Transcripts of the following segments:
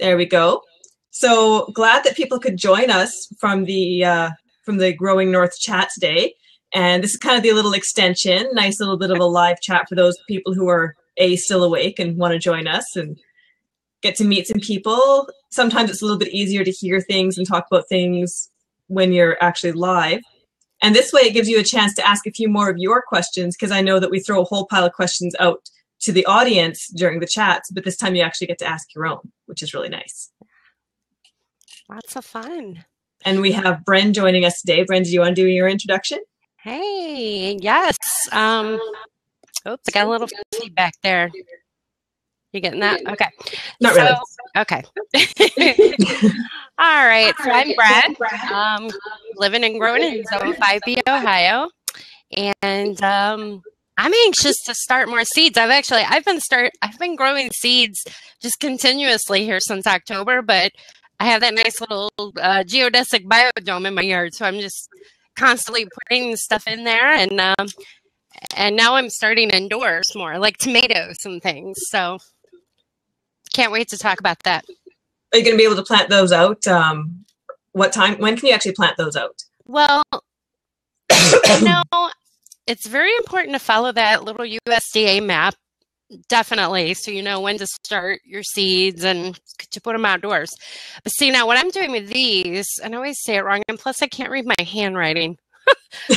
There we go. So glad that people could join us from the uh, from the Growing North chat today. And this is kind of the little extension, nice little bit of a live chat for those people who are a still awake and want to join us and get to meet some people. Sometimes it's a little bit easier to hear things and talk about things when you're actually live. And this way it gives you a chance to ask a few more of your questions because I know that we throw a whole pile of questions out to the audience during the chats, but this time you actually get to ask your own, which is really nice. Lots of fun. And we have Bren joining us today. Bren, do you want to do your introduction? Hey, yes. Um, oops, I got a little feedback there. You getting that? Okay. Not really. okay. All right. So I'm Bren. Um, living and growing in Zone 5B, Ohio. And um, I'm anxious to start more seeds. I've actually I've been start I've been growing seeds just continuously here since October, but I have that nice little uh, geodesic biodome in my yard, so I'm just constantly putting stuff in there, and um, and now I'm starting indoors more, like tomatoes and things. So can't wait to talk about that. Are you going to be able to plant those out? Um, what time? When can you actually plant those out? Well, you know, it's very important to follow that little USDA map, definitely, so you know when to start your seeds and to put them outdoors. But see, now what I'm doing with these, and I always say it wrong, and plus I can't read my handwriting.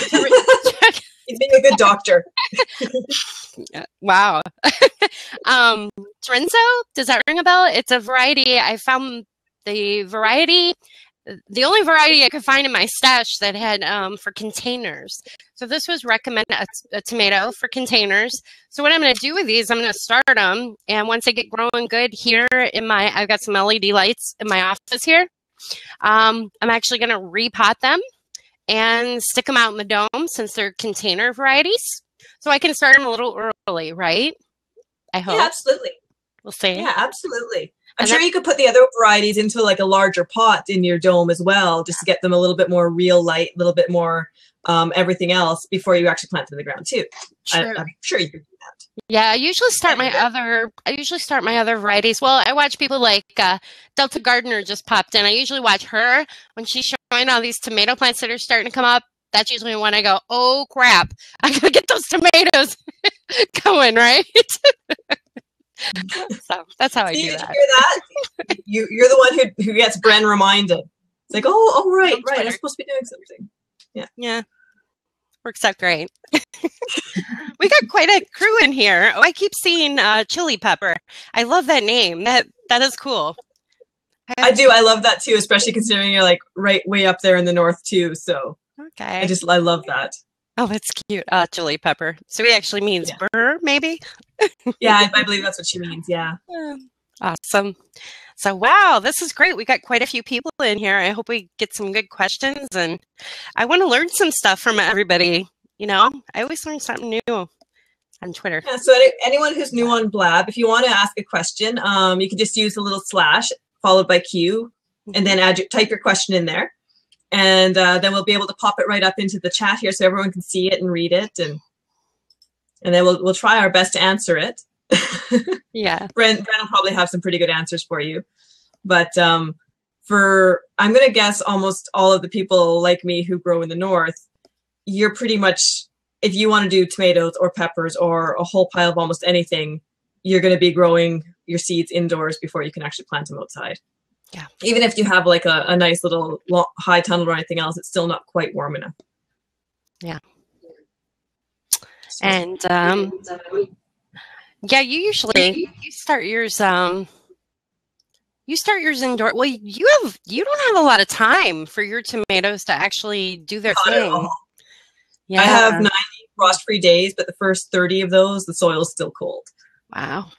He's being a good doctor. wow. um, Trinzo, does that ring a bell? It's a variety. I found the variety the only variety I could find in my stash that had um, for containers. So this was recommended a, a, tomato for containers. So what I'm going to do with these, I'm going to start them, and once they get growing good here in my, I've got some LED lights in my office here. Um, I'm actually going to repot them and stick them out in the dome since they're container varieties. So I can start them a little early, right? I hope. Yeah, absolutely. We'll see. Yeah, absolutely. I'm and sure you could put the other varieties into like a larger pot in your dome as well, just to get them a little bit more real light, a little bit more um, everything else before you actually plant them in the ground too. Sure. I, am sure you could do that. Yeah, I usually start my other. I usually start my other varieties. Well, I watch people like uh, Delta Gardener just popped in. I usually watch her when she's showing all these tomato plants that are starting to come up. That's usually when I go, "Oh crap, I gotta get those tomatoes going!" Right? so that's how I do that. hear that? you, you're the one who, who gets Bren reminded. It's like, oh, oh, right, right. I'm supposed to be doing something. Yeah. Yeah. Works out great. we got quite a crew in here. Oh, I keep seeing uh, Chili Pepper. I love that name. That that is cool. I, do. I love that too, especially considering you're like right way up there in the north too. So okay, I just I love that. Oh, that's cute. Uh, chili pepper. So he actually means yeah. burr, maybe? yeah, I, I, believe that's what she means. Yeah. Awesome. So, wow, this is great. We got quite a few people in here. I hope we get some good questions. And I want to learn some stuff from everybody. You know, I always learn something new on Twitter. Yeah, so, anyone who's new on Blab, if you want to ask a question, um, you can just use a little slash followed by Q and then add your, type your question in there and uh, then we'll be able to pop it right up into the chat here so everyone can see it and read it and and then we'll we'll try our best to answer it yeah Bren, Bren will probably have some pretty good answers for you but um for i'm going to guess almost all of the people like me who grow in the north you're pretty much if you want to do tomatoes or peppers or a whole pile of almost anything you're going to be growing your seeds indoors before you can actually plant them outside yeah. Even if you have like a, a nice little long, high tunnel or anything else, it's still not quite warm enough. Yeah. And um, yeah, you usually you start yours um you start yours indoor. Well, you have you don't have a lot of time for your tomatoes to actually do their not thing. Yeah. I have 90 frost-free days, but the first 30 of those the soil is still cold. Wow.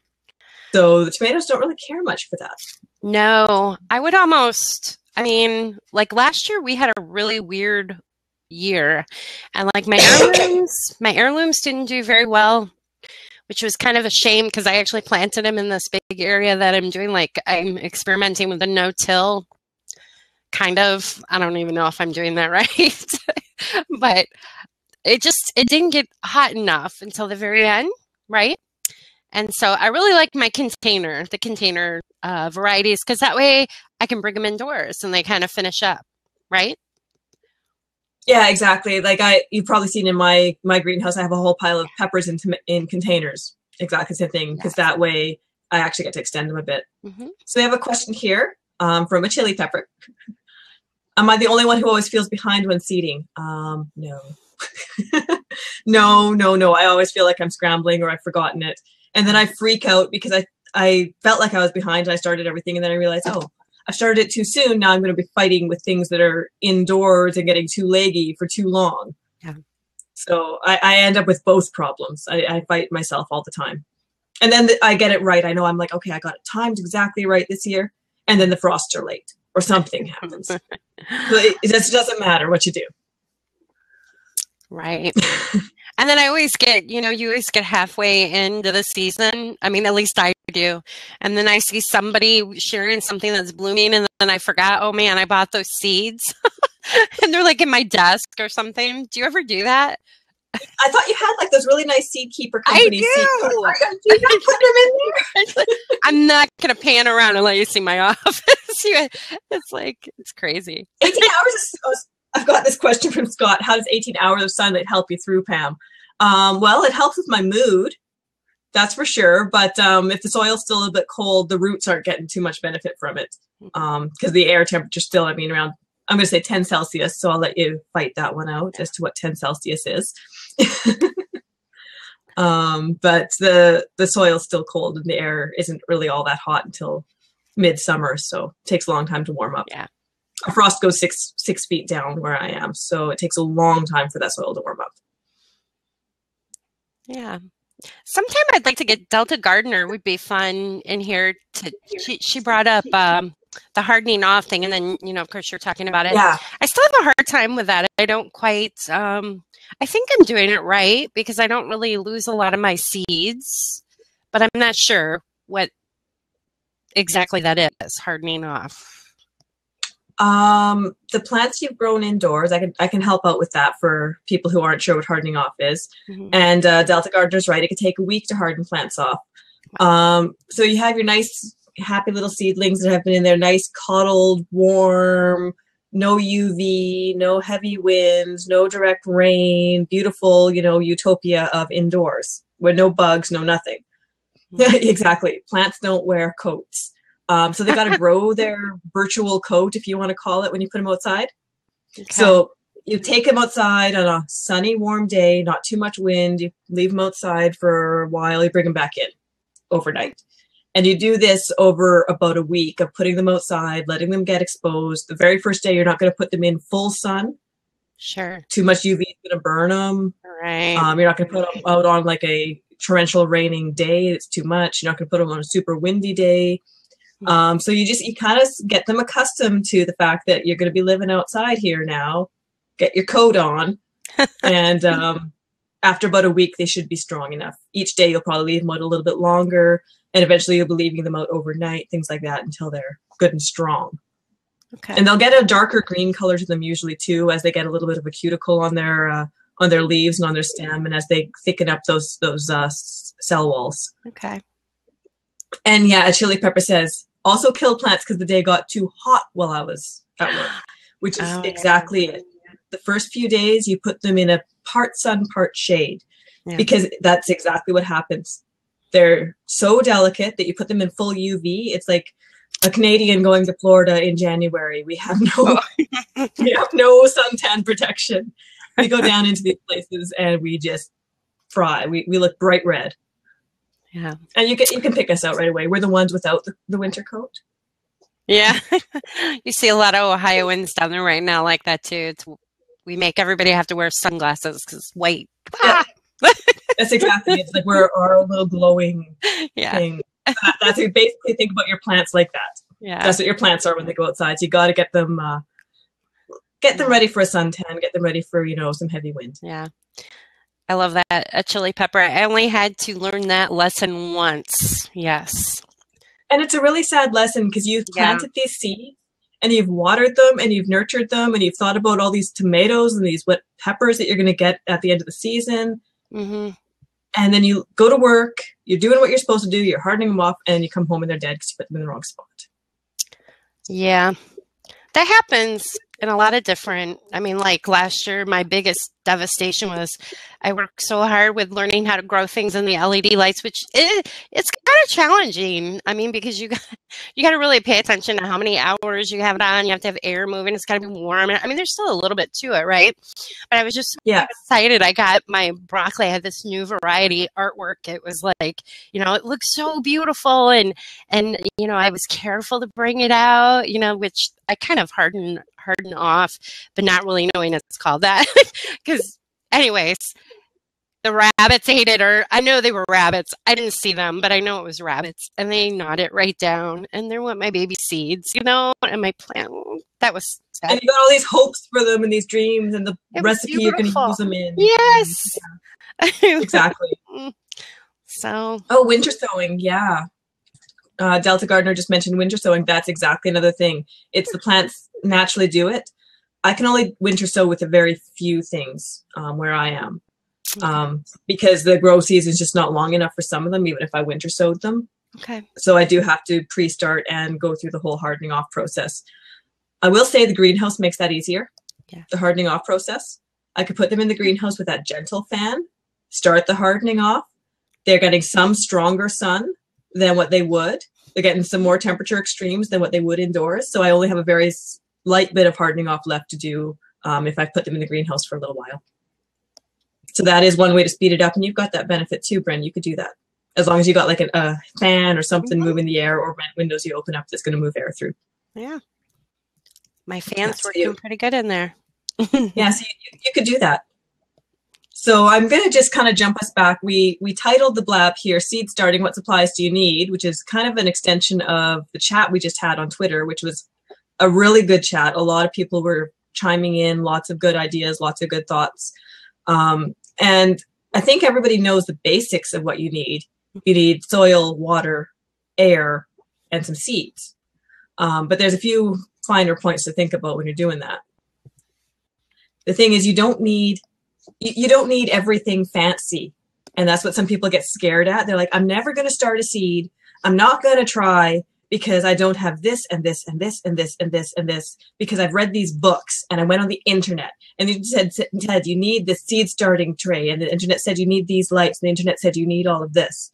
So the tomatoes don't really care much for that. No, I would almost, I mean, like last year we had a really weird year and like my heirlooms, my heirlooms didn't do very well, which was kind of a shame because I actually planted them in this big area that I'm doing. Like I'm experimenting with a no-till kind of, I don't even know if I'm doing that right, but it just, it didn't get hot enough until the very end. Right. And so I really like my container, the container uh, varieties, because that way I can bring them indoors and they kind of finish up, right? Yeah, exactly. Like I, you've probably seen in my my greenhouse, I have a whole pile of peppers in in containers. Exactly the same thing, because that way I actually get to extend them a bit. Mm-hmm. So we have a question here um, from a chili pepper. Am I the only one who always feels behind when seeding? Um, no. no, no, no. I always feel like I'm scrambling or I've forgotten it. And then I freak out because I, I felt like I was behind and I started everything and then I realized, oh, I started it too soon. Now I'm going to be fighting with things that are indoors and getting too leggy for too long. Yeah. So I, I end up with both problems. I, I fight myself all the time. And then the, I get it right. I know I'm like, okay, I got it timed exactly right this year. And then the frosts are late or something happens. so it, it just doesn't matter what you do. Right. and then I always get, you know, you always get halfway into the season. I mean, at least I do. And then I see somebody sharing something that's blooming, and then I forgot, oh man, I bought those seeds. and they're like in my desk or something. Do you ever do that? I thought you had like those really nice seed keeper companies. I do. do you put them in there? I'm not gonna pan around and let you see my office. it's like it's crazy. 18 hours is I've got this question from Scott. How does 18 hours of sunlight help you through, Pam? Um, well, it helps with my mood. That's for sure. But um, if the soil's still a bit cold, the roots aren't getting too much benefit from it because um, the air temperature still, I mean, around, I'm going to say 10 Celsius. So I'll let you fight that one out as to what 10 Celsius is. um, but the the soil's still cold and the air isn't really all that hot until midsummer. So it takes a long time to warm up. Yeah a frost goes six six feet down where I am, so it takes a long time for that soil to warm up. Yeah. Sometime I'd like to get Delta Gardener would be fun in here to she, she brought up um, the hardening off thing and then you know of course you're talking about it. Yeah. I still have a hard time with that. I don't quite um, I think I'm doing it right because I don't really lose a lot of my seeds, but I'm not sure what exactly that is, hardening off. Um, the plants you've grown indoors, I can I can help out with that for people who aren't sure what hardening off is. Mm-hmm. And uh, Delta Gardener's right; it could take a week to harden plants off. Um, so you have your nice, happy little seedlings that have been in there, nice, coddled, warm, no UV, no heavy winds, no direct rain, beautiful, you know, utopia of indoors where no bugs, no nothing. Mm-hmm. exactly. Plants don't wear coats. Um, so they got to grow their virtual coat, if you want to call it, when you put them outside. Okay. So you take them outside on a sunny, warm day, not too much wind. You leave them outside for a while. You bring them back in overnight. And you do this over about a week of putting them outside, letting them get exposed. The very first day, you're not going to put them in full sun. Sure. Too much UV is going to burn them. Right. Um, you're not going to put them out on like a torrential raining day. It's too much. You're not going to put them on a super windy day. Um, so you just you kind of get them accustomed to the fact that you're going to be living outside here now. Get your coat on, and um, after about a week, they should be strong enough. Each day, you'll probably leave them out a little bit longer, and eventually, you'll be leaving them out overnight, things like that, until they're good and strong. Okay. And they'll get a darker green color to them usually too, as they get a little bit of a cuticle on their uh, on their leaves and on their stem, and as they thicken up those those uh, cell walls. Okay. And yeah, a chili pepper says also killed plants because the day got too hot while I was at work, which is oh, exactly it. The first few days, you put them in a part sun, part shade, yeah. because that's exactly what happens. They're so delicate that you put them in full UV. It's like a Canadian going to Florida in January. We have no, oh. we have no suntan protection. We go down into these places and we just fry. We we look bright red. Yeah. And you can you can pick us out right away. We're the ones without the, the winter coat. Yeah. you see a lot of Ohioans down there right now like that too. It's we make everybody have to wear sunglasses because white. Yeah. that's exactly it. It's like we're our little glowing yeah. thing. That, that's you basically think about your plants like that. Yeah. That's what your plants are when they go outside. So you got to get them uh, get them ready for a suntan, get them ready for, you know, some heavy wind. Yeah. I love that. A chili pepper. I only had to learn that lesson once. Yes. And it's a really sad lesson because you've planted yeah. these seeds and you've watered them and you've nurtured them and you've thought about all these tomatoes and these what peppers that you're going to get at the end of the season. Mm-hmm. and then you go to work, you're doing what you're supposed to do, you're hardening them off, and you come home and they're dead because you put them in the wrong spot. Yeah, that happens in a lot of different. I mean, like last year, my biggest devastation was I worked so hard with learning how to grow things in the LED lights, which it, it's kind of challenging. I mean, because you got, you got to really pay attention to how many hours you have it on. You have to have air moving. It's got to be warm. I mean, there's still a little bit to it, right? But I was just yeah. excited. I got my broccoli. I had this new variety artwork. It was like, you know, it looks so beautiful, and and you know, I was careful to bring it out. You know, which I kind of hardened harden off, but not really knowing it's called that. Because, anyways, the rabbits ate it, or I know they were rabbits. I didn't see them, but I know it was rabbits, and they gnawed it right down. And there went my baby seeds, you know, and my plant. That was sad. And you got all these hopes for them and these dreams and the It recipe you're going to use them in. Yes. Exactly. so Oh, winter sowing. Yeah. Uh, Delta Gardener just mentioned winter sowing. That's exactly another thing. It's the plants naturally do it. I can only winter sow with a very few things um, where I am um, because the grow season is just not long enough for some of them, even if I winter sowed them. okay. So I do have to pre-start and go through the whole hardening off process. I will say the greenhouse makes that easier. Yeah. The hardening off process. I could put them in the greenhouse with that gentle fan, start the hardening off. They're getting some stronger sun than what they would. They're getting some more temperature extremes than what they would indoors. So I only have a very light bit of hardening off left to do um, if I put them in the greenhouse for a little while. So that is one way to speed it up, and you've got that benefit too, Bren. You could do that as long as you got like an, a fan or something Mhm. moving the air or windows you open up that's going to move air through. Yeah. My fan's That's working you. pretty good in there. Yeah, so you, you could do that. So I'm going to just kind of jump us back. We we titled the blab here "Seed Starting: What Supplies Do You Need," which is kind of an extension of the chat we just had on Twitter, which was a really good chat. A lot of people were chiming in, lots of good ideas, lots of good thoughts, um, and I think everybody knows the basics of what you need. You need soil, water, air, and some seeds. Um, but there's a few finer points to think about when you're doing that the thing is you don't need you, you don't need everything fancy and that's what some people get scared at they're like i'm never going to start a seed i'm not going to try because i don't have this and this and this and this and this and this because i've read these books and i went on the internet and it said said you need the seed starting tray and the internet said you need these lights and the internet said you need all of this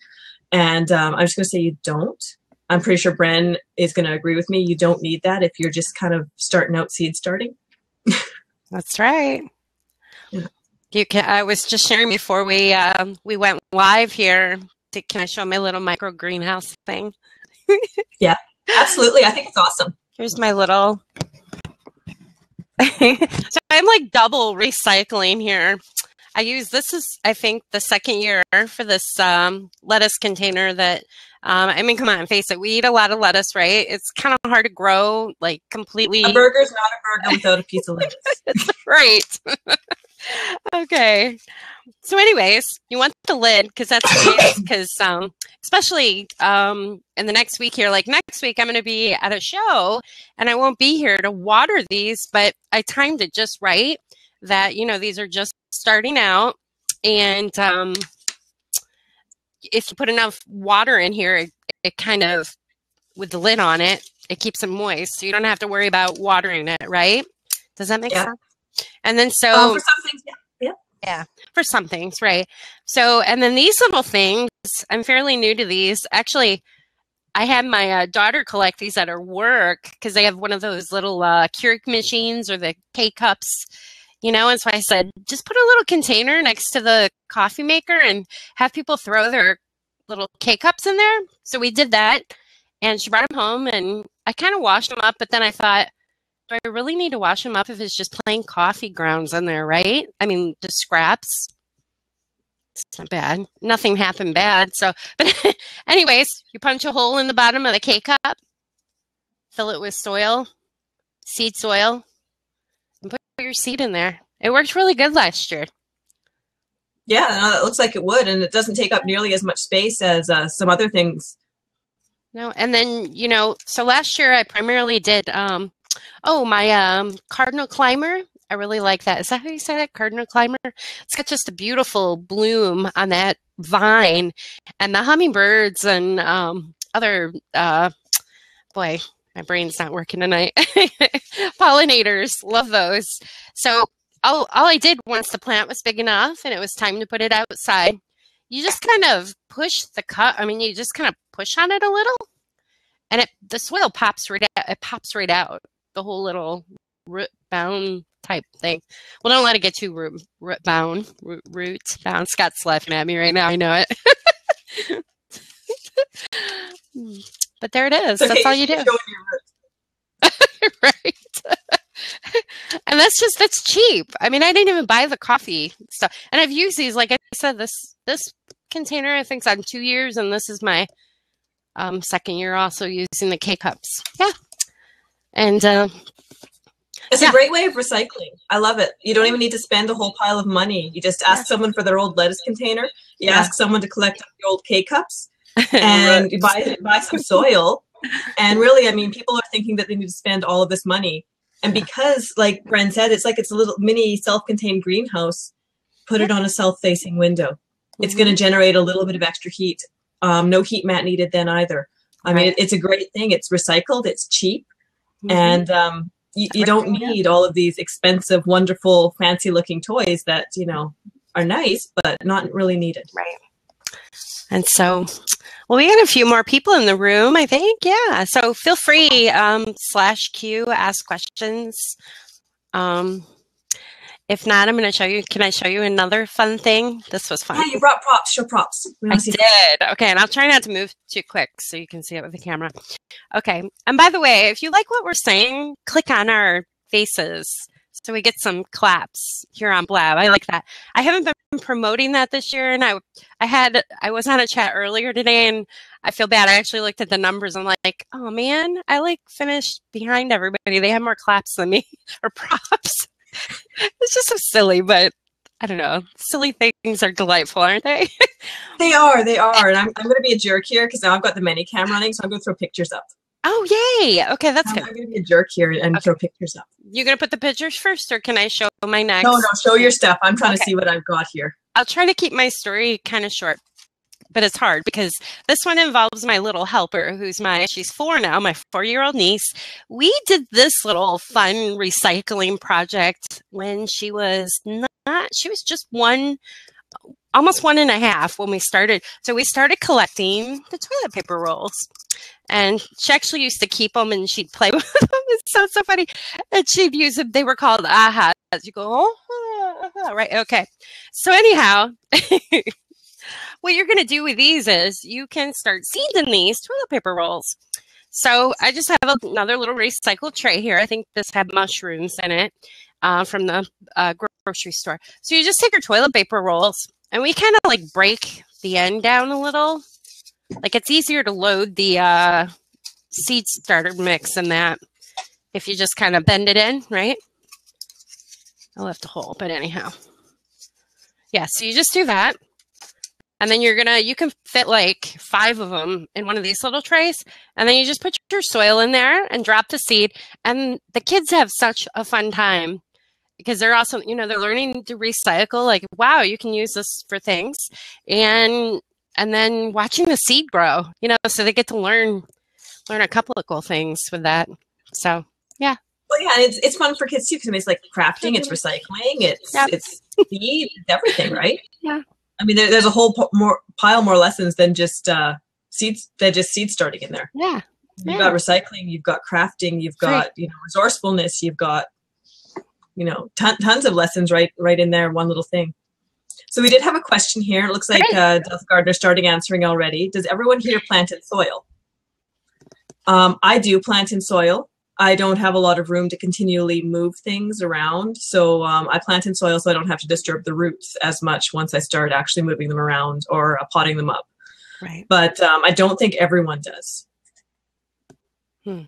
and um, i'm just going to say you don't i'm pretty sure bren is going to agree with me you don't need that if you're just kind of starting out seed starting That's right. Yeah. You can. I was just sharing before we um, we went live here. To, can I show my little micro greenhouse thing? Absolutely i think it's awesome Here's my little. so I'm like double recycling here. I use this is I think the second year for this um, lettuce container that um, I mean come on face it we eat a lot of lettuce right it's kind of hard to grow like completely A burger's not a burger without a piece of lettuce. right. okay. So, anyways, you want the lid because that's because, um, especially um, in the next week here, like next week, I'm going to be at a show and I won't be here to water these, but I timed it just right that, you know, these are just starting out. And um, if you put enough water in here, it, it kind of, with the lid on it, it keeps them moist. So you don't have to worry about watering it, right? Does that make Yeah. sense? And then so Um, for some things, yeah. for some things, right? So, and then these little things, I'm fairly new to these. Actually, I had my uh, daughter collect these at her work because they have one of those little uh, Keurig machines or the K cups, you know. And so I said, just put a little container next to the coffee maker and have people throw their little K cups in there. So we did that, and she brought them home, and I kind of washed them up. But then I thought, do I really need to wash them up if it's just plain coffee grounds in there, right? I mean, the scraps. It's not bad. Nothing happened bad. So, but anyways, you punch a hole in the bottom of the K cup, fill it with soil, seed soil, and put your seed in there. It worked really good last year. Yeah, no, it looks like it would, and it doesn't take up nearly as much space as uh, some other things. No, and then you know, so last year I primarily did. um Oh, my um cardinal climber. I really like that. Is that how you say that? Cardinal climber. It's got just a beautiful bloom on that vine, and the hummingbirds and um, other uh, boy, my brain's not working tonight. Pollinators love those. So all all I did once the plant was big enough and it was time to put it outside, you just kind of push the cut. I mean, you just kind of push on it a little, and it the soil pops right out. It pops right out. The whole little root bound type thing. Well, don't let it get too root, root bound. Root, root bound. Scott's laughing at me right now. I know it. but there it is. That's all you do. right. and that's just that's cheap. I mean, I didn't even buy the coffee stuff, and I've used these. Like I said, this this container I think's on two years, and this is my um, second year also using the K cups. Yeah, and uh, it's yeah. a great way of recycling. I love it. You don't even need to spend a whole pile of money. You just ask yeah. someone for their old lettuce container. You yeah. ask someone to collect the old K cups, and you buy buy some soil. And really, I mean, people are thinking that they need to spend all of this money. And because, like Bren said, it's like it's a little mini self-contained greenhouse. Put it on a south-facing window. Mm-hmm. It's going to generate a little bit of extra heat. Um, no heat mat needed then either. I mean, it, it's a great thing. It's recycled. It's cheap, mm-hmm. and um, you, you don't need all of these expensive, wonderful, fancy-looking toys that you know are nice, but not really needed. Right. And so, well, we got a few more people in the room, I think. Yeah. So feel free, um, slash Q, ask questions. Um, if not, I'm going to show you. Can I show you another fun thing? This was fun. Yeah, you brought props. Show props. I did. Okay, and I'll try not to move too quick so you can see it with the camera. Okay. And by the way, if you like what we're saying, click on our faces so we get some claps here on Blab. I like that. I haven't been promoting that this year, and I I had I was on a chat earlier today, and I feel bad. I actually looked at the numbers. I'm like, oh man, I like finished behind everybody. They have more claps than me or props. it's just so silly, but I don't know. Silly things are delightful, aren't they? they are. They are. And I'm, I'm going to be a jerk here because now I've got the mini cam running, so I'm going to throw pictures up. Oh, yay. Okay, that's I'm, good. I'm going to be a jerk here and okay. throw pictures up. You're going to put the pictures first, or can I show my next? No, no, show your stuff. I'm trying okay. to see what I've got here. I'll try to keep my story kind of short, but it's hard because this one involves my little helper, who's my, she's four now, my four year old niece. We did this little fun recycling project when she was not, she was just one almost one and a half when we started. So we started collecting the toilet paper rolls. And she actually used to keep them and she'd play with them. It sounds so funny. And she'd use them. They were called aha. As you go, oh, aha. right. Okay. So, anyhow, what you're going to do with these is you can start seeding these toilet paper rolls. So, I just have another little recycled tray here. I think this had mushrooms in it uh, from the uh, grocery store. So, you just take your toilet paper rolls and we kind of like break the end down a little like it's easier to load the uh, seed starter mix than that if you just kind of bend it in, right? I left a hole, but anyhow. Yeah, so you just do that. And then you're gonna, you can fit like five of them in one of these little trays. And then you just put your soil in there and drop the seed. And the kids have such a fun time because they're also, you know, they're learning to recycle. Like, wow, you can use this for things. And and then watching the seed grow, you know, so they get to learn learn a couple of cool things with that. So yeah. Well, yeah, it's it's fun for kids too because it's like crafting, it's mm-hmm. recycling, it's yep. it's seed, it's everything, right? Yeah. I mean, there, there's a whole po- more pile more lessons than just uh, seeds than just seed starting in there. Yeah. You've yeah. got recycling, you've got crafting, you've got right. you know resourcefulness, you've got you know ton- tons of lessons right right in there, one little thing. So we did have a question here. It looks like uh, Delta Gardener starting answering already. Does everyone here plant in soil? Um, I do plant in soil. I don't have a lot of room to continually move things around. So um, I plant in soil so I don't have to disturb the roots as much once I start actually moving them around or uh, potting them up. Right. But um, I don't think everyone does. Hmm.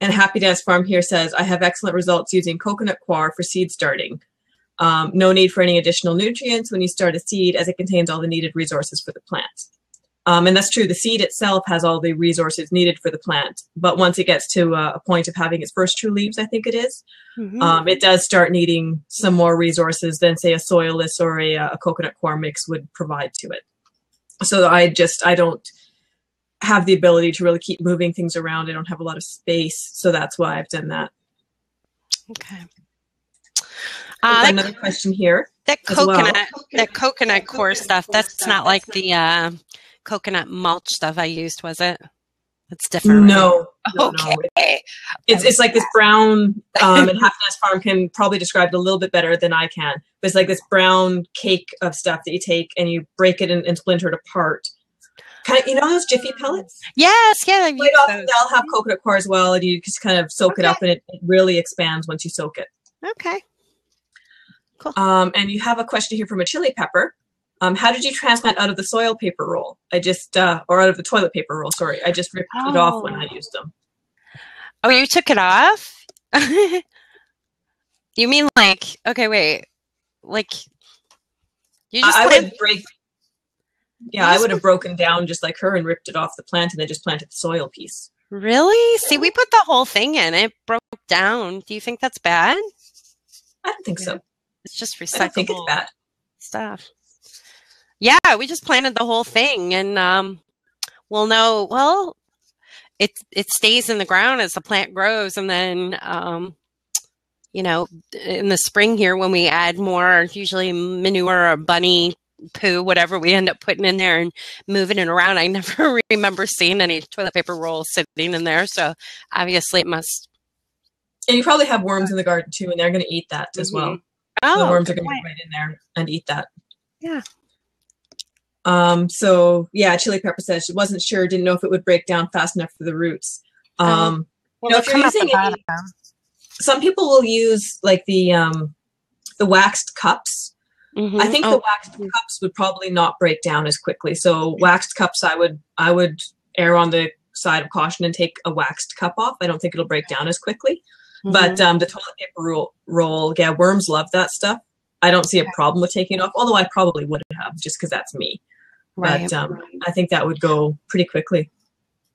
And Happy Dance Farm here says, I have excellent results using coconut coir for seed starting. Um, no need for any additional nutrients when you start a seed as it contains all the needed resources for the plant. Um, and that's true. The seed itself has all the resources needed for the plant. But once it gets to a, a point of having its first true leaves, I think it is, Mhm. um, it does start needing some more resources than, say, a soilless or a, a coconut coir mix would provide to it. So I just, I don't have the ability to really keep moving things around. I don't have a lot of space. So that's why I've done that. okay. Uh, that, another question here. that as well. coconut, that coconut coir stuff. That's not like the uh, coconut mulch stuff I used, was it? That's different. right? No, no, no. Okay. It's it's like this brown, um, and Happy Dance Farm can probably describe it a little bit better than I can. But it's like this brown cake of stuff that you take and you break it and, and splinter it apart. Kind of, you know those Jiffy pellets? Yes, yeah. I've Quite often those. they'll have coconut coir as well, and you just kind of soak it up, and it, it really expands once you soak it. Okay. Um, and you have a question here from a chili pepper. Um, how did you transplant out of the soil paper roll? I just, uh, or out of the toilet paper roll, sorry. I just ripped it off when I Oh. used them. Oh, you took it off? you mean like, okay, wait. Like, you just I, I would break. Yeah, I would have broken down just like her and ripped it off the plant and then just planted the soil piece. Really? See, we put the whole thing in. It broke down. Do you think that's bad? I don't think so. It's just I don't think it's recyclable bad. stuff. Yeah, we just planted the whole thing, and um, we'll know. Well, it it stays in the ground as the plant grows, and then um, you know, in the spring here when we add more, usually manure or bunny poo, whatever we end up putting in there and moving it around. I never remember seeing any toilet paper rolls sitting in there, so obviously it must. And you probably have worms in the garden too, and they're going to eat that as well. Oh, the worms are going to get right in there and eat that. Yeah. Um. So yeah, Chili Pepper says she wasn't sure, didn't know if it would break down fast enough for the roots. Oh. Um. Well, know, if you're come out the using any- Some people will use like the um, the waxed cups. I Mhm. think Oh, the waxed cups would probably not break down as quickly. So waxed cups, I would I would err on the side of caution and take a waxed cup off. I don't think it'll break down as quickly. But mhm. um, the toilet paper roll, roll, yeah, worms love that stuff. I don't see a problem with taking it off, although I probably would have just because that's me. Right. But um, I think that would go pretty quickly.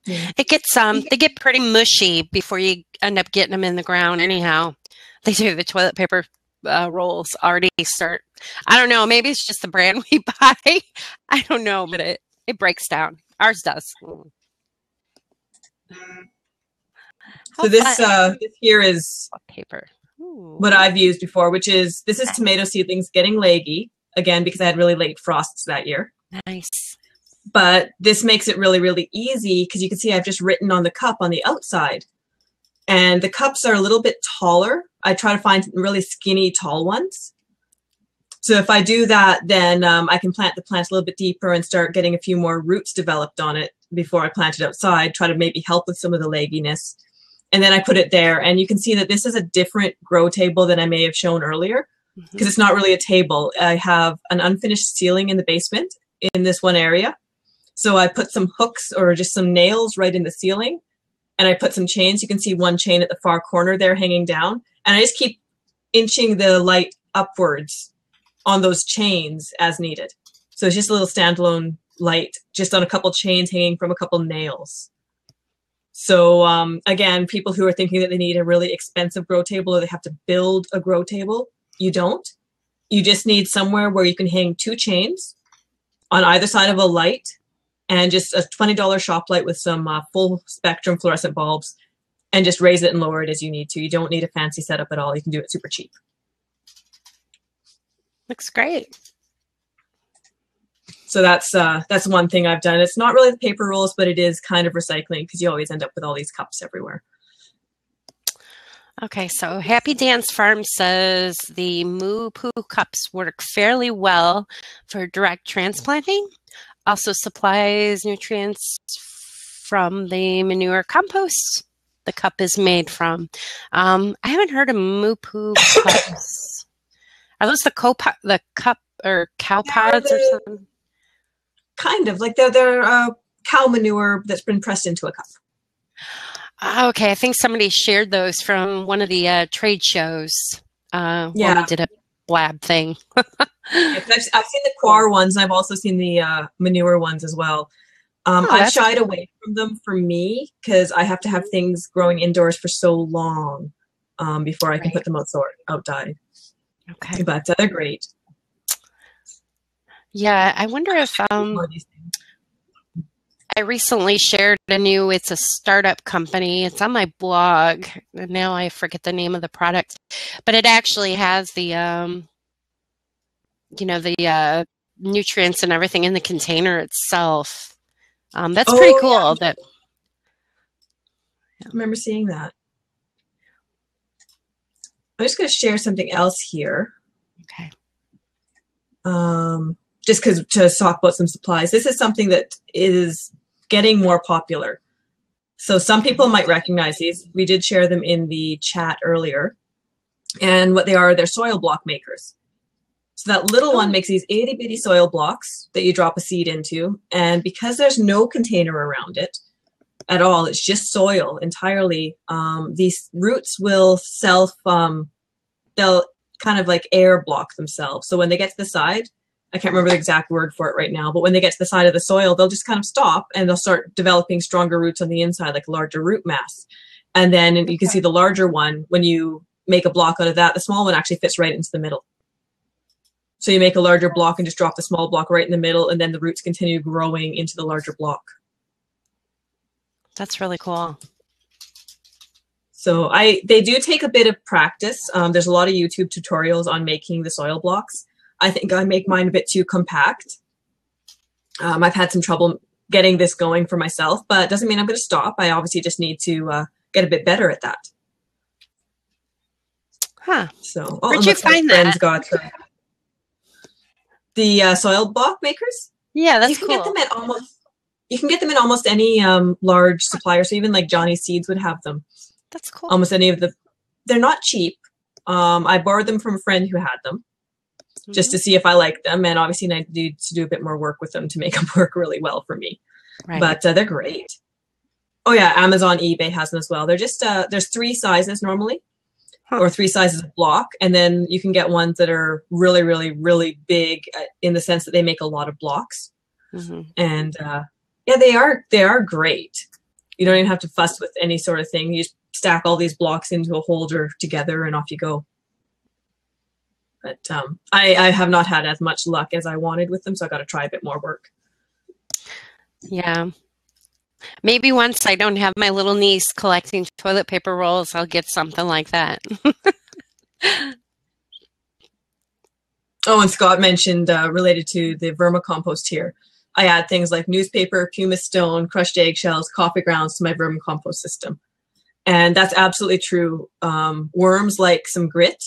It gets um they get pretty mushy before you end up getting them in the ground anyhow. They do the toilet paper uh, rolls already start. I don't know, maybe it's just the brand we buy. I don't know, but it it breaks down. Ours does. So this uh, this here is paper. Ooh. what I've used before, which is this is tomato seedlings getting leggy again because I had really late frosts that year. Nice. but this makes it really really easy because you can see I've just written on the cup on the outside. And the cups are a little bit taller. I try to find really skinny tall ones. So if I do that then um, I can plant the plant a little bit deeper and start getting a few more roots developed on it before I plant it outside try to maybe help with some of the legginess. And then I put it there and you can see that this is a different grow table than I may have shown earlier because it's not really a table. I have an unfinished ceiling in the basement in this one area. So I put some hooks or just some nails right in the ceiling and I put some chains. You can see one chain at the far corner there hanging down. And I just keep inching the light upwards on those chains as needed. So it's just a little standalone light just on a couple chains hanging from a couple nails. So um, again, people who are thinking that they need a really expensive grow table or they have to build a grow table, you don't. You just need somewhere where you can hang two chains on either side of a light and just a $20 shop light with some uh, full spectrum fluorescent bulbs and just raise it and lower it as you need to. You don't need a fancy setup at all. You can do it super cheap. Looks great. So that's uh, that's one thing I've done. It's not really the paper rolls, but it is kind of recycling because you always end up with all these cups everywhere. Okay, so Happy Dance Farm says the Moo Poo cups work fairly well for direct transplanting. Also supplies nutrients from the manure compost the cup is made from. Um, I haven't heard of Moo Poo cups. Are those the co the cup or cow pods or something? Kind of like they're, they're uh, cow manure that's been pressed into a cup. Ah, Okay, I think somebody shared those from one of the uh, trade shows. Uh, when Yeah. we did a blab thing. Yeah, I've, I've seen the coir ones, and I've also seen the uh, manure ones as well. Um, Oh, I've shied away from them for me because I have to have things growing indoors for so long um, before I can Right. put them outside. Outside, Okay. but uh, they're great. Yeah, I wonder if um More of these things. I recently shared a new it's a startup company. It's on my blog. And now I forget the name of the product. But it actually has the um you know, the uh nutrients and everything in the container itself. Um that's pretty Oh, cool yeah. that I remember seeing that. I'm just going to share something else here. okay. um, just because to talk about some supplies. This is something that is getting more popular. So some people might recognize these. We did share them in the chat earlier. And what they are, they're soil block makers. So that little one makes these itty bitty soil blocks that you drop a seed into. And because there's no container around it at all, it's just soil entirely, um, these roots will self, um, they'll kind of like air block themselves. So when they get to the side, I can't remember the exact word for it right now, but when they get to the side of the soil, they'll just kind of stop and they'll start developing stronger roots on the inside, like larger root mass. And then you can see the larger one, when you make a block out of that, the small one actually fits right into the middle. So you make a larger block and just drop the small block right in the middle, and then the roots continue growing into the larger block. That's really cool. So I they do take a bit of practice. Um, there's a lot of YouTube tutorials on making the soil blocks. I think I make mine a bit too compact. Um, I've had some trouble getting this going for myself, but it doesn't mean I'm going to stop. I obviously just need to uh, get a bit better at that. Huh. So oh, Where'd you find that? Got uh, the uh, soil block makers. Yeah, that's you can cool. get them at almost. You can get them in almost any um, large supplier. So even like Johnny Seeds would have them. That's cool. almost any of the they're not cheap um i borrowed them from a friend who had them just Mhm. to see if i like them and obviously i need to do a bit more work with them to make them work really well for me right. but uh, they're great oh yeah amazon ebay has them as well they're just uh there's three sizes normally Huh. or three sizes of block and then you can get ones that are really really really big uh, in the sense that they make a lot of blocks Mhm. and uh yeah they are they are great you don't even have to fuss with any sort of thing you just stack all these blocks into a holder together and off you go but um i i have not had as much luck as i wanted with them so i got to try a bit more work Yeah. Maybe once I don't have my little niece collecting toilet paper rolls, I'll get something like that. oh and scott mentioned uh, related to the vermicompost here i add things like newspaper pumice stone crushed eggshells coffee grounds to my vermicompost system and that's absolutely true um, worms like some grit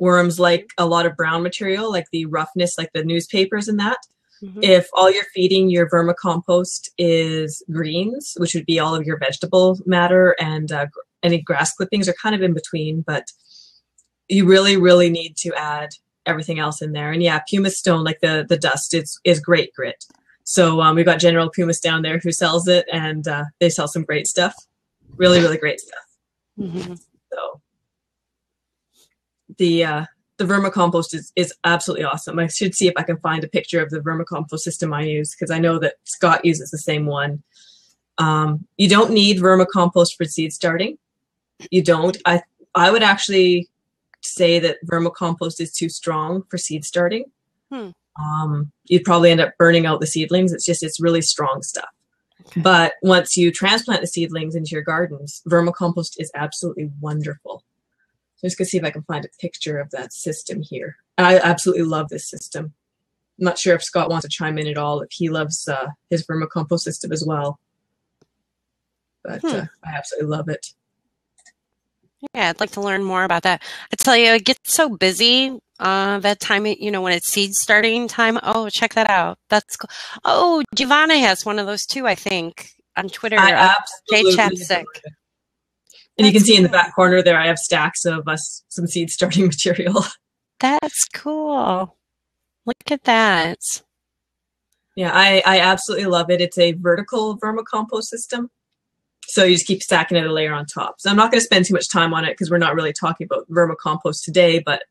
worms like a lot of brown material like the roughness like the newspapers and that. Mhm. if all you're feeding your vermicompost is greens which would be all of your vegetable matter and uh, any grass clippings are kind of in between but you really really need to add everything else in there. And yeah pumice stone like the the dust is is great grit. So um, we've got general pumice down there who sells it and uh, they sell some great stuff. Really really great stuff. Mhm. so the uh, the vermicompost is, is absolutely awesome. I should see if I can find a picture of the vermicompost system I use because I know that Scott uses the same one. Um, you don't need vermicompost for seed starting. You don't. I I would actually say that vermicompost is too strong for seed starting. Hmm. Um, you'd probably end up burning out the seedlings. It's just it's really strong stuff. Okay. But once you transplant the seedlings into your gardens, vermicompost is absolutely wonderful. So I'm just gonna see if I can find a picture of that system here. I absolutely love this system. I'm not sure if Scott wants to chime in at all, if he loves uh, his vermicompost system as well. But Hmm. uh, I absolutely love it. Yeah, I'd like to learn more about that. I tell you, it gets so busy uh, that time, you know, when it's seed starting time. Oh, check that out. That's cool. Oh, Giovanna has one of those too, I think, on Twitter. I uh, absolutely Chapstick. adore And you can That's see in the back corner there, I have stacks of us some seed starting material. That's cool. Look at that. Yeah, I, I absolutely love it. It's a vertical vermicompost system. So you just keep stacking it a layer on top. So I'm not going to spend too much time on it because we're not really talking about vermicompost today, but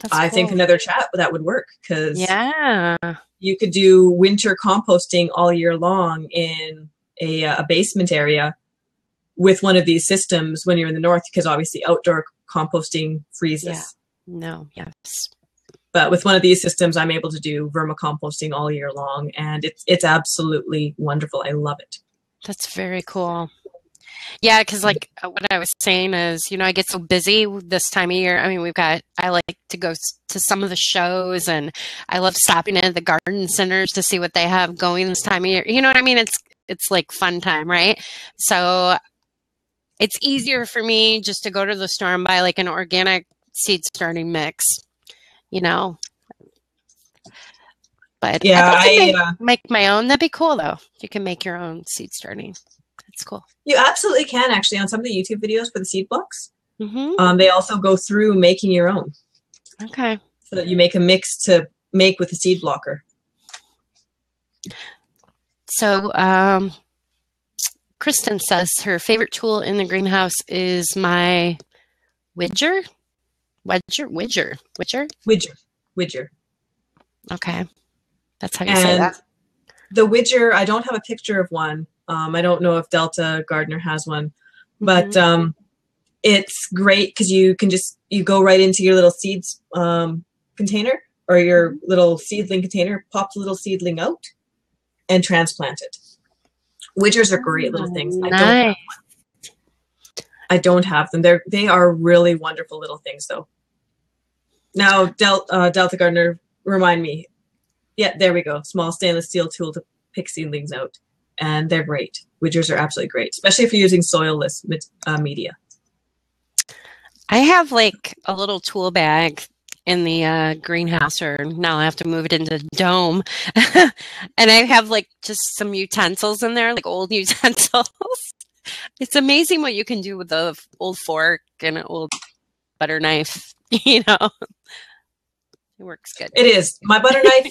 That's I think another chat that would work because Yeah. you could do winter composting all year long in a, uh, a basement area with one of these systems when you're in the north because obviously outdoor composting freezes. Yeah. No. Yes. But with one of these systems, I'm able to do vermicomposting all year long, and it's it's absolutely wonderful. I love it. That's very cool. Yeah, because like uh, what I was saying is, you know, I get so busy this time of year. I mean, we've got, I like to go to some of the shows and I love stopping at the garden centers to see what they have going this time of year. You know what I mean? It's, it's like fun time, right? So it's easier for me just to go to the store and buy like an organic seed starting mix, you know? But Yeah, I, make, uh, make my own. That'd be cool though. You can make your own seed starting. That's cool. You absolutely can actually on some of the YouTube videos for the seed blocks. hmm Um, they also go through making your own, Okay. so that you make a mix to make with the seed blocker. So, um, Kristen says her favorite tool in the greenhouse is my Widger. Wedger, Widger, Widger. Widger, Widger, Okay, that's how you say and that. the Widger. I don't have a picture of one. Um, I don't know if Delta Gardener has one, but Mhm. um, it's great because you can just you go right into your little seeds um, container or your little seedling container, pop the little seedling out, and transplant it. Widgers are great little things. I don't nice. I don't have them. They're they are really wonderful little things though. Now Del, uh, Delta Gardener, remind me. Yeah, there we go. Small stainless steel tool to pick seedlings out, and they're great. Widgers are absolutely great, especially if you're using soilless met- uh, media. I have like a little tool bag in the uh, greenhouse, or now I have to move it into the dome, and I have like just some utensils in there, like old utensils. it's amazing what you can do with a old fork and an old butter knife. You know, it works good. It is my butter knife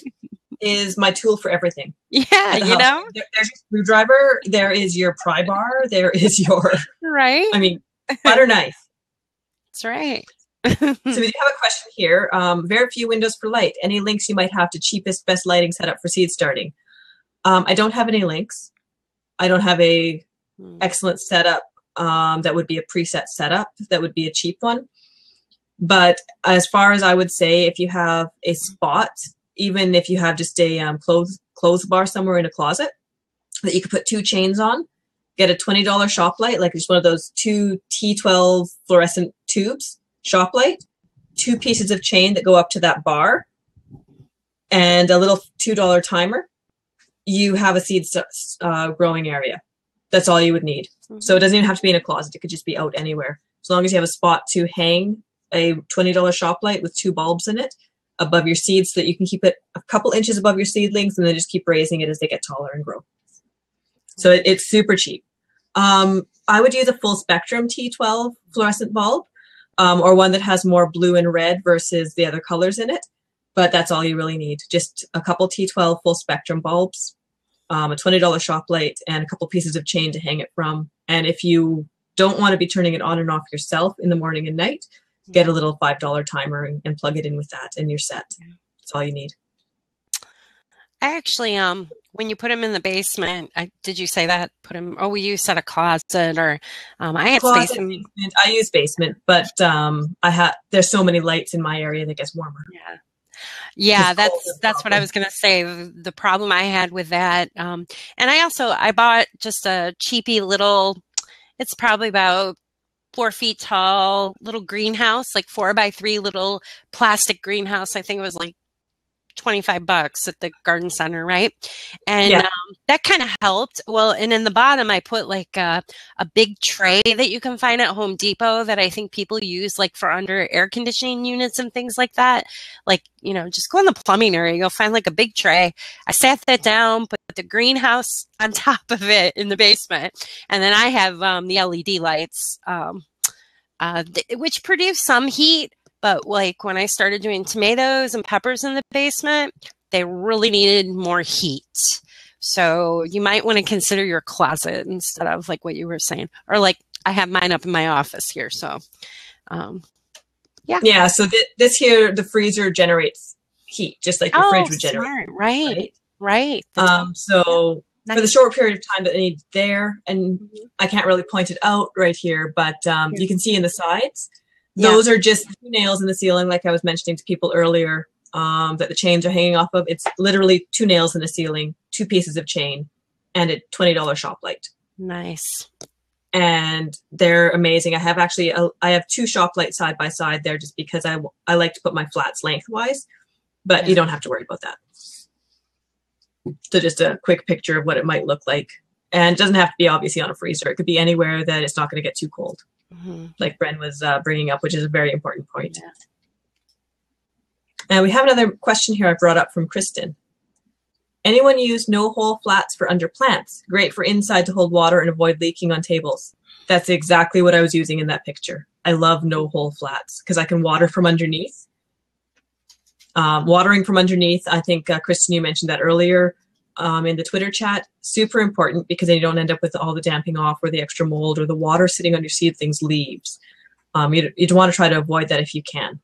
is my tool for everything. Yeah, you know, There- there's your screwdriver. There is your pry bar. There is your. right? I mean, butter knife. That's right. So we do have a question here. Um, very few windows for light. Any links you might have to cheapest, best lighting setup for seed starting? Um, I don't have any links. I don't have a Hmm. excellent setup um, that would be a preset setup that would be a cheap one. But as far as I would say, if you have a spot, even if you have just a um, clothes clothes bar somewhere in a closet that you could put two chains on, get a twenty dollar shop light, like just one of those two T12 fluorescent tubes shop light, two pieces of chain that go up to that bar, and a little two dollar timer. You have a seed uh, growing area. That's all you would need. So it doesn't even have to be in a closet. It could just be out anywhere. As long as you have a spot to hang a $20 shop light with two bulbs in it above your seeds so that you can keep it a couple inches above your seedlings and then just keep raising it as they get taller and grow. So it, it's super cheap. Um, I would use a full spectrum T12 fluorescent bulb um, or one that has more blue and red versus the other colors in it. But that's all you really need. Just a couple T12 full spectrum bulbs, um, a $20 shop light, and a couple pieces of chain to hang it from. And if you don't want to be turning it on and off yourself in the morning and night, get a little $5 timer and, and plug it in with that, and you're set. That's all you need. I actually, um, when you put them in the basement, I, did you say that? Put them. Oh, you said a closet, or um, I had Closet, basement. I use basement, but um, I have there's so many lights in my area that gets warmer. Yeah, yeah. That's that's what I was gonna say. The problem I had with that, um, and I also I bought just a cheapy little. It's probably about four feet tall little greenhouse, like four by three little plastic greenhouse. I think it was like 25 bucks at the garden center, right? And Yeah. um, that kind of helped. Well, and in the bottom, I put like a, a big tray that you can find at Home Depot that I think people use like for under air conditioning units and things like that. Like, you know, just go in the plumbing area, you'll find like a big tray. I sat that down, put the greenhouse on top of it in the basement. And then I have um, the LED lights, um, uh, th- which produce some heat. But like when I started doing tomatoes and peppers in the basement, they really needed more heat. So you might want to consider your closet instead of like what you were saying, or like I have mine up in my office here. So, um, Yeah. Yeah. So th- this here, the freezer generates heat, just like the oh, fridge would generate. smart. Right. Right. Right. Um, so Nice. for the short period of time that they need there, and Mhm. I can't really point it out right here, but um, Here. you can see in the sides, Yeah. those are just two nails in the ceiling, like I was mentioning to people earlier, um, that the chains are hanging off of. It's literally two nails in the ceiling, two pieces of chain, and a twenty dollar shop light. Nice. and they're amazing. I have actually a, I have two shop lights side by side there just because I, I like to put my flats lengthwise, but you don't have to worry about that. So just a quick picture of what it might look like, and it doesn't have to be obviously on a freezer. It could be anywhere that it's not going to get too cold, hmm like Bren was uh, bringing up, which is a very important point. Yeah. And we have another question here I brought up from Kristen. Anyone use no hole flats for under plants? Great for inside to hold water and avoid leaking on tables. That's exactly what I was using in that picture. I love no hole flats because I can water from underneath. Um, watering from underneath, I think uh, Kristen, you mentioned that earlier um, in the Twitter chat. Super important because then you don't end up with all the damping off or the extra mold or the water sitting on your seedlings leaves. Um, you you want to try to avoid that if you can.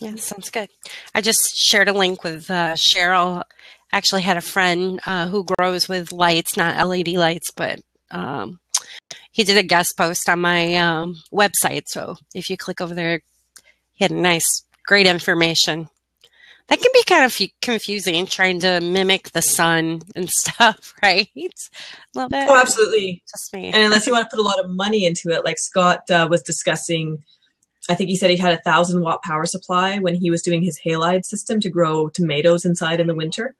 Yeah, sounds good. I just shared a link with uh, Cheryl. Actually, had a friend uh, who grows with lights, not LED lights, but um, he did a guest post on my um, website. So if you click over there, he had a nice, great information. That can be kind of fu- confusing trying to mimic the sun and stuff, right? A little bit. Oh, absolutely. Just me. And unless you want to put a lot of money into it, like Scott uh, was discussing, I think he said he had a thousand watt power supply when he was doing his halide system to grow tomatoes inside in the winter.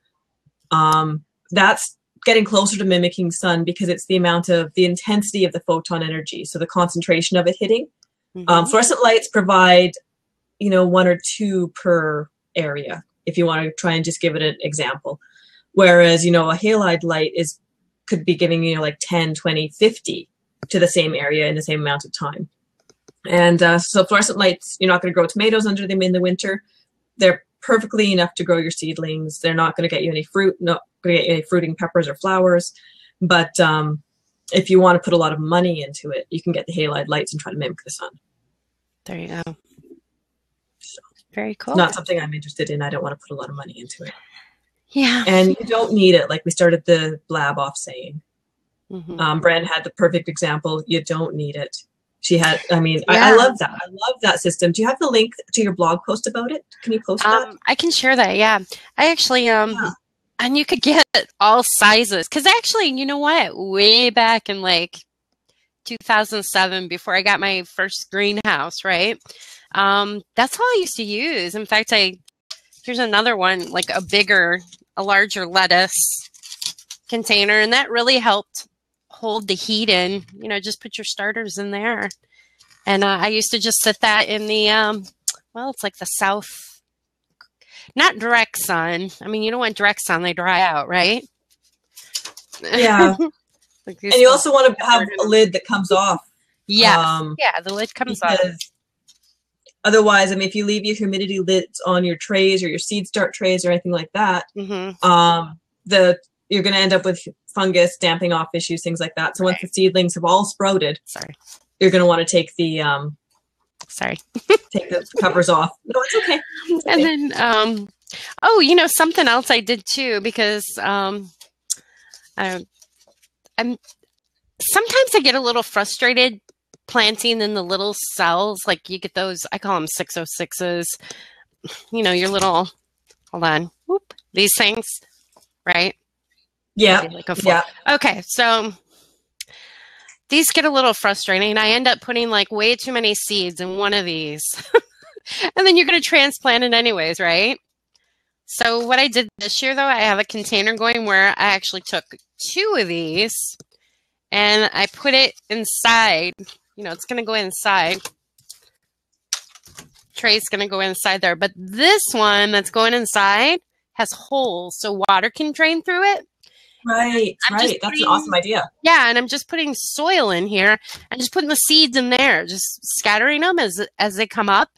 Um, that's getting closer to mimicking sun because it's the amount of the intensity of the photon energy, so the concentration of it hitting. Um, Mhm. fluorescent lights provide, you know, one or two per area, if you want to try and just give it an example. Whereas, you know, a halide light is could be giving you know, like 10, 20, 50 to the same area in the same amount of time. And uh, so fluorescent lights, you're not going to grow tomatoes under them in the winter. They're perfectly enough to grow your seedlings. They're not going to get you any fruit, not going to get you any fruiting peppers or flowers. But um, if you want to put a lot of money into it, you can get the halide lights and try to mimic the sun. there you go. Very cool. Not something I'm interested in. I don't want to put a lot of money into it. yeah. And you don't need it, like we started the blab off saying. Mhm. Um, Bren had the perfect example. You don't need it. She had, I mean, I, I love that. I love that system. Do you have the link to your blog post about it? Can you post that? Um, I can share that. Yeah, I actually um, Yeah. and you could get all sizes because actually, you know what? Way back in like 2007, before I got my first greenhouse, right? Um, that's all I used to use. In fact, I here's another one, like a bigger, a larger lettuce container, and that really helped hold the heat in. You know, just put your starters in there, and uh, I used to just sit that in the um, well, it's like the south not direct sun. I mean, you don't want direct sun; they dry out, right? Yeah. Like And you also want to have a lid that comes off. yeah, Um, yeah. The lid comes off. otherwise, I mean, if you leave your humidity lids on your trays or your seed start trays or anything like that, hmm um, the you're going to end up with fungus, damping off issues, things like that. So once the seedlings have all sprouted, Sorry, you're going to want to take the um, sorry. take the covers off. No, it's okay. And then, um, oh, you know, something else I did too because um, I, I'm sometimes I get a little frustrated planting in the little cells. Like you get those, I call them 606s. You know, your little, hold on, whoop, these things, right? Yeah, like yeah. Okay, so these get a little frustrating. I end up putting like way too many seeds in one of these. and then you're going to transplant it anyways, right? So what I did this year though, I have a container going where I actually took two of these and I put it inside. You know, it's going to go inside. Tray's going to go inside there, but this one that's going inside has holes so water can drain through it. Right, I'm right. That's an awesome idea. Yeah, and I'm just putting soil in here and just putting the seeds in there, just scattering them as as they come up.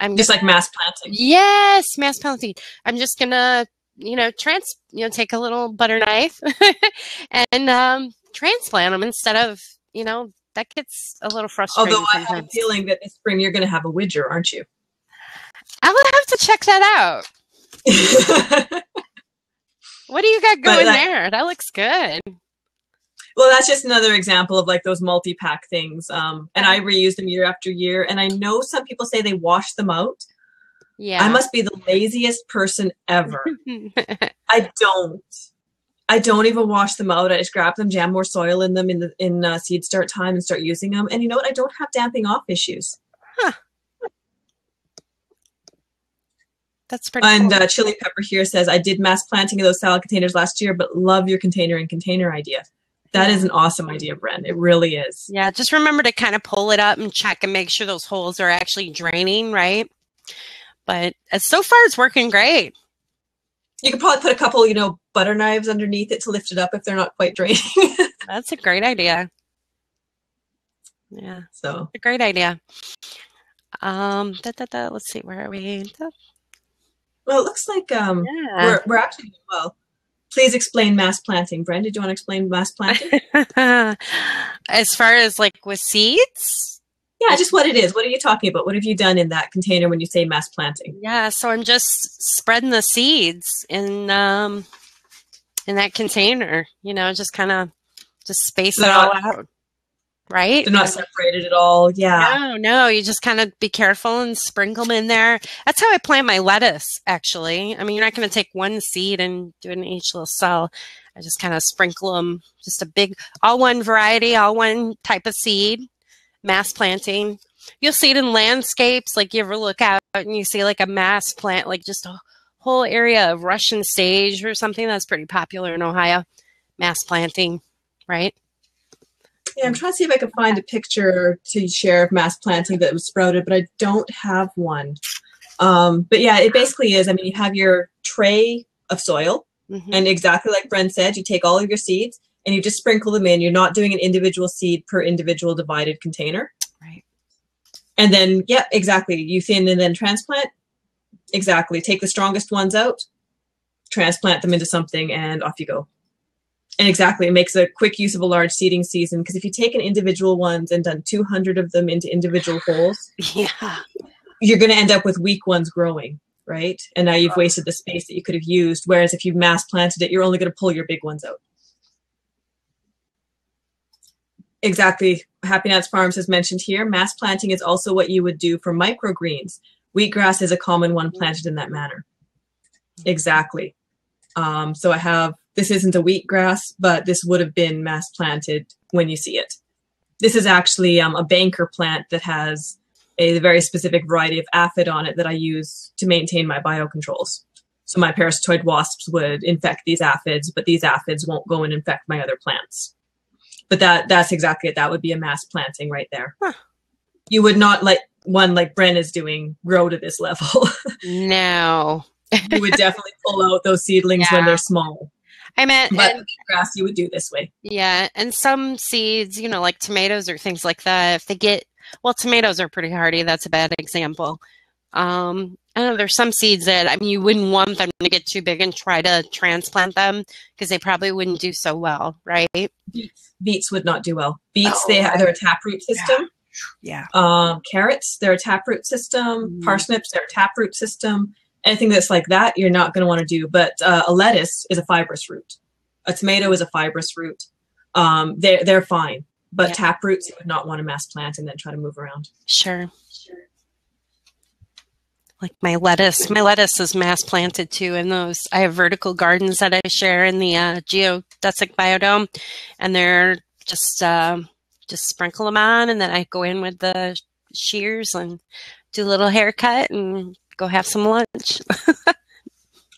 I'm Just like mass planting. yes, mass planting. I'm just gonna, you know, trans, you know, take a little butter knife and um, transplant them instead of you know, that gets a little frustrating. Although I have a feeling that this spring you're going to have a widger, aren't you? I would have to check that out. What do you got going there? That looks good. Well, that's just another example of like those multi-pack things. Um, and I reuse them year after year. And I know some people say they wash them out. Yeah. I must be the laziest person ever. I don't. I don't even wash them out. I just grab them, jam more soil in them in the in uh, seed start time, and start using them. And you know what? I don't have damping off issues. That's pretty And cool. uh, Chili Pepper here says, I did mass planting of those salad containers last year, but love your container and container idea. That is an awesome idea, Bren. It really is. yeah, just remember to kind of pull it up and check and make sure those holes are actually draining, right? But uh, so far, it's working great. You could probably put a couple, you know, butter knives underneath it to lift it up if they're not quite draining. That's a great idea. Yeah, so a great idea. Um, da, da, da, let's see, where are we? Well, it looks like um Yeah. we're we're actually doing well. Please explain mass planting. Bren, did you want to explain mass planting? as far as like with seeds, yeah, just what it is. What are you talking about? What have you done in that container when you say mass planting? yeah. So I'm just spreading the seeds in um in that container. You know, just kind of just space it all out, right? They're not separated at all. Yeah. No, no, you just kind of be careful and sprinkle them in there. That's how I plant my lettuce, actually. I mean, you're not going to take one seed and do it in each little cell. I just kind of sprinkle them, just a big, all one variety, all one type of seed, mass planting. You'll see it in landscapes, like you ever look out and you see like a mass plant, like just a whole area of Russian sage or something that's pretty popular in Ohio. Mass planting, right? Yeah, I'm trying to see if I can find a picture to share of mass planting that was sprouted, but I don't have one. Um, but yeah, it basically is. I mean, you have your tray of soil, Mhm. and exactly like Bren said, you take all of your seeds and you just sprinkle them in. You're not doing an individual seed per individual divided container. Right. And then, yeah, exactly. You thin and then transplant. Exactly. Take the strongest ones out, transplant them into something, and off you go. And exactly, it makes a quick use of a large seeding season because if you take an individual ones and done 200 of them into individual holes, Yeah. you're going to end up with weak ones growing, right? And now you've wasted the space that you could have used. Whereas if you mass planted it, you're only going to pull your big ones out. Exactly. Happy Dance Farms has mentioned here. Mass planting is also what you would do for microgreens. Wheatgrass is a common one planted in that manner. Exactly. Um, so I have this isn't a wheatgrass, but this would have been mass planted when you see it. This is actually um, a banker plant that has a very specific variety of aphid on it that I use to maintain my biocontrols. So my parasitoid wasps would infect these aphids, but these aphids won't go and infect my other plants. But that that's exactly it. That would be a mass planting right there. Huh. You would not let one like Bren is doing grow to this level. No. you would definitely pull out those seedlings when they're small. I meant, But and, grass you would do this way. yeah, and some seeds, you know, like tomatoes or things like that, if they get, well, tomatoes are pretty hardy. That's a bad example. Um, I don't know, there's some seeds that, I mean, you wouldn't want them to get too big and try to transplant them because they probably wouldn't do so well, right? Beets, beets would not do well. Beets, Oh, they have they're a taproot system. Yeah. Um, carrots, they're a taproot system. Mm. Parsnips, they're a taproot system. Anything that's like that, you're not going to want to do. But uh, a lettuce is a fibrous root. A tomato is a fibrous root. Um, they're they're fine. But Yeah. taproots, you would not want to mass plant and then try to move around. Sure. Like my lettuce, my lettuce is mass planted too. In those, I have vertical gardens that I share in the uh, geodesic biodome, and they're just um just sprinkle them on, and then I go in with the shears and do a little haircut and go have some lunch.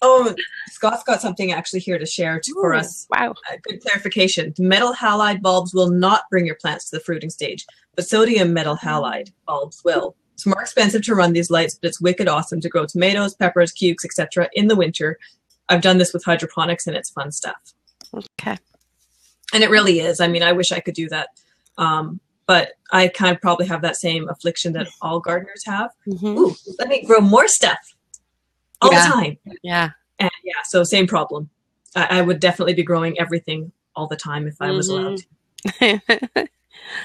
Oh, Scott's got something actually here to share to, for Ooh, us. Wow. Uh, good clarification. Metal halide bulbs will not bring your plants to the fruiting stage, but sodium metal halide bulbs will. It's more expensive to run these lights, but it's wicked awesome to grow tomatoes, peppers, cukes, etc. in the winter. I've done this with hydroponics and it's fun stuff. Okay. And it really is. I mean, I wish I could do that. Um, but I kind of probably have that same affliction that all gardeners have. hmm Ooh, let me grow more stuff all Yeah. the time. Yeah. And yeah, so same problem. I, I would definitely be growing everything all the time if I was allowed to.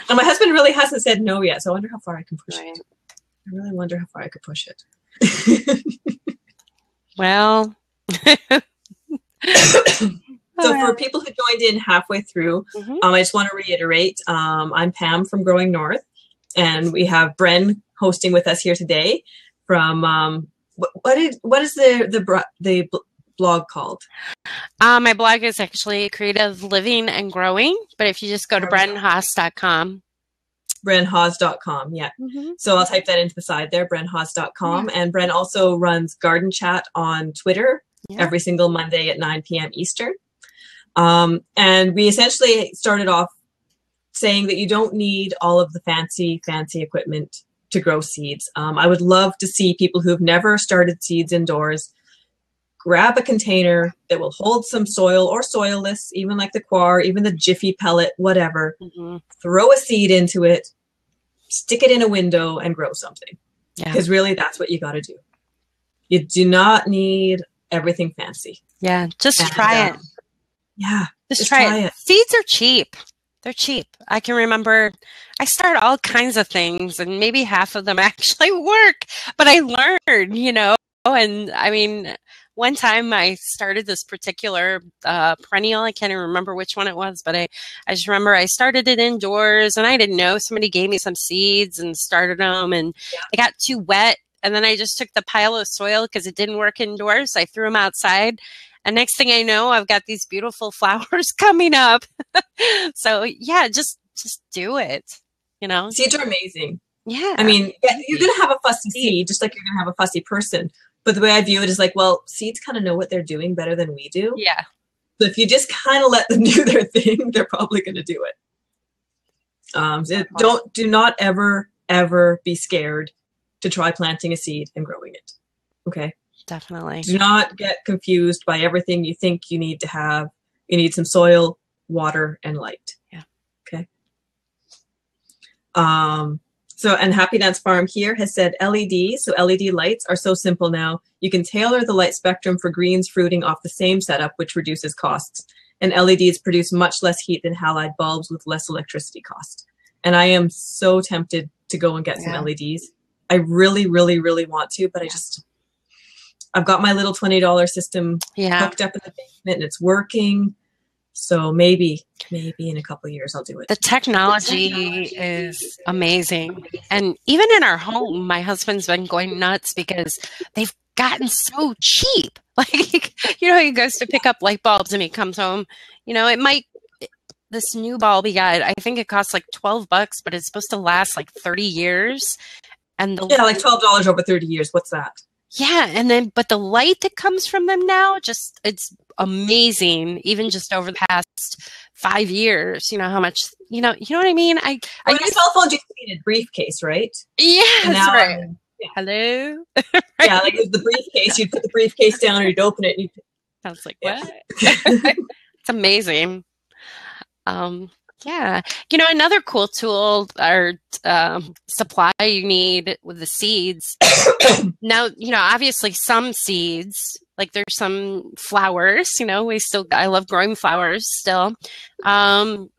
And my husband really hasn't said no yet, so I wonder how far I can push Right. it. I really wonder how far I could push it. Well, so for people who joined in halfway through, Mhm. um, I just want to reiterate, um, I'm Pam from Growing North, and we have Bren hosting with us here today from um, what, what is what is the the the blog called? Uh, my blog is actually Creative Living and Growing, but if you just go to There we brenhaas.com. BrenHaas.com. Yeah. Mm-hmm. So I'll type that into the side there, brenhaas.com. And Bren also runs Garden Chat on Twitter Yeah. every single Monday at 9 p.m. Eastern. Um, and we essentially started off saying that you don't need all of the fancy, fancy equipment to grow seeds. Um, I would love to see people who've never started seeds indoors grab a container that will hold some soil or soilless, even like the coir, even the Jiffy pellet, whatever hmm throw a seed into it, stick it in a window, and grow something. Yeah. Because really, that's what you got to do. You do not need everything fancy. Yeah. Just And, try it. Yeah, Just, just try, try it. it. Seeds are cheap. They're cheap. I can remember I started all kinds of things and maybe half of them actually work, but I learned, you know, and I mean, one time I started this particular uh, perennial. I can't even remember which one it was, but I, I just remember I started it indoors and I didn't know. Somebody gave me some seeds and started them and Yeah. it got too wet. And then I just took the pile of soil because it didn't work indoors. I threw them outside. And next thing I know, I've got these beautiful flowers coming up. so yeah, just just do it. You know? seeds are amazing. Yeah. I mean, yeah, you're going to have a fussy seed, just like you're going to have a fussy person. But the way I view it is like, well, seeds kind of know what they're doing better than we do. yeah. So if you just kind of let them do their thing, they're probably going to do it. Um, don't do not ever ever be scared to try planting a seed and growing it. Okay. Definitely. Do not get confused by everything you think you need to have. You need some soil, water, and light. Yeah. Okay. Um, so, and Happy Dance Farm here has said LED. So LED lights are so simple now. You can tailor the light spectrum for greens fruiting off the same setup, which reduces costs. And LEDs produce much less heat than halide bulbs with less electricity cost. And I am so tempted to go and get some LEDs. I really, really, really want to, but I just, I've got my little $20 system Yeah. hooked up in the basement and it's working. So maybe, maybe in a couple of years I'll do it. The technology is amazing. And even in our home, my husband's been going nuts because they've gotten so cheap. Like, you know, he goes to pick up light bulbs and he comes home, you know, it might this new bulb he got, I think it costs like 12 bucks, but it's supposed to last like 30 years. And the Yeah, like twelve dollars over thirty years. What's that? Yeah, and then but the light that comes from them now just it's amazing even just over the past 5 years, you know how much, you know, you know what I mean? I I your cell phone just needed a briefcase, right? yeah, that's right. um, Hello. yeah, like the briefcase, you'd put the briefcase down or you'd open it. And you'd, I was like, Yeah. what? it's amazing. Um, yeah. You know, another cool tool or um, supply you need with the seeds. now, you know, obviously some seeds, like there's some flowers, you know, we still, I love growing flowers still. Um,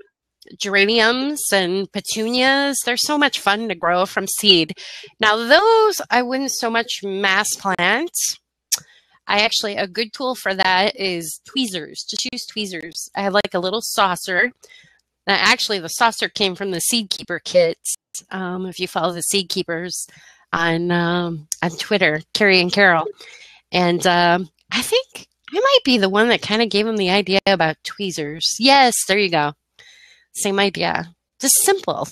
geraniums and petunias, they're so much fun to grow from seed. Now, those I wouldn't so much mass plant. I actually a good tool for that is tweezers. Just use tweezers. I have like a little saucer. Now, actually, the saucer came from the Seed Keeper kit. Um, if you follow the Seed Keepers on um, on Twitter, Carrie and Carol, and um, I think I might be the one that kind of gave them the idea about tweezers. Yes, there you go. Same idea. Just simple.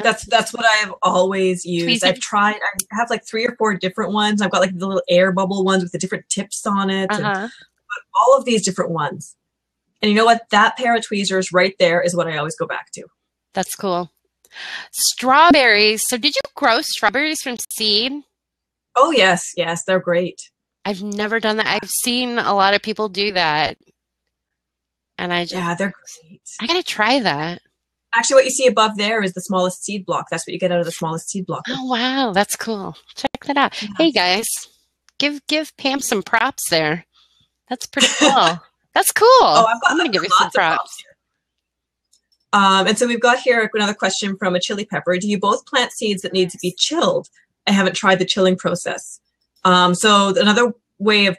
that's that's what I've always used. Tweezers. I've tried. I have like three or four different ones. I've got like the little air bubble ones with the different tips on it. Uh-huh. all of these different ones. And you know what? That pair of tweezers right there is what I always go back to. That's cool. Strawberries. So, did you grow strawberries from seed? Oh yes, yes, they're great. I've never done that. I've seen a lot of people do that. And I just, Yeah, they're great. I gotta try that. Actually, what you see above there is the smallest seed block. That's what you get out of the smallest seed block. Oh wow, that's cool. Check that out. Hey guys, give give Pam some props there. That's pretty cool. that's cool. Oh, I've got, I'm gonna give you some props. Um, and so we've got here another question from a chili pepper. Do you both plant seeds that need to be chilled? I haven't tried the chilling process. Um, so another way of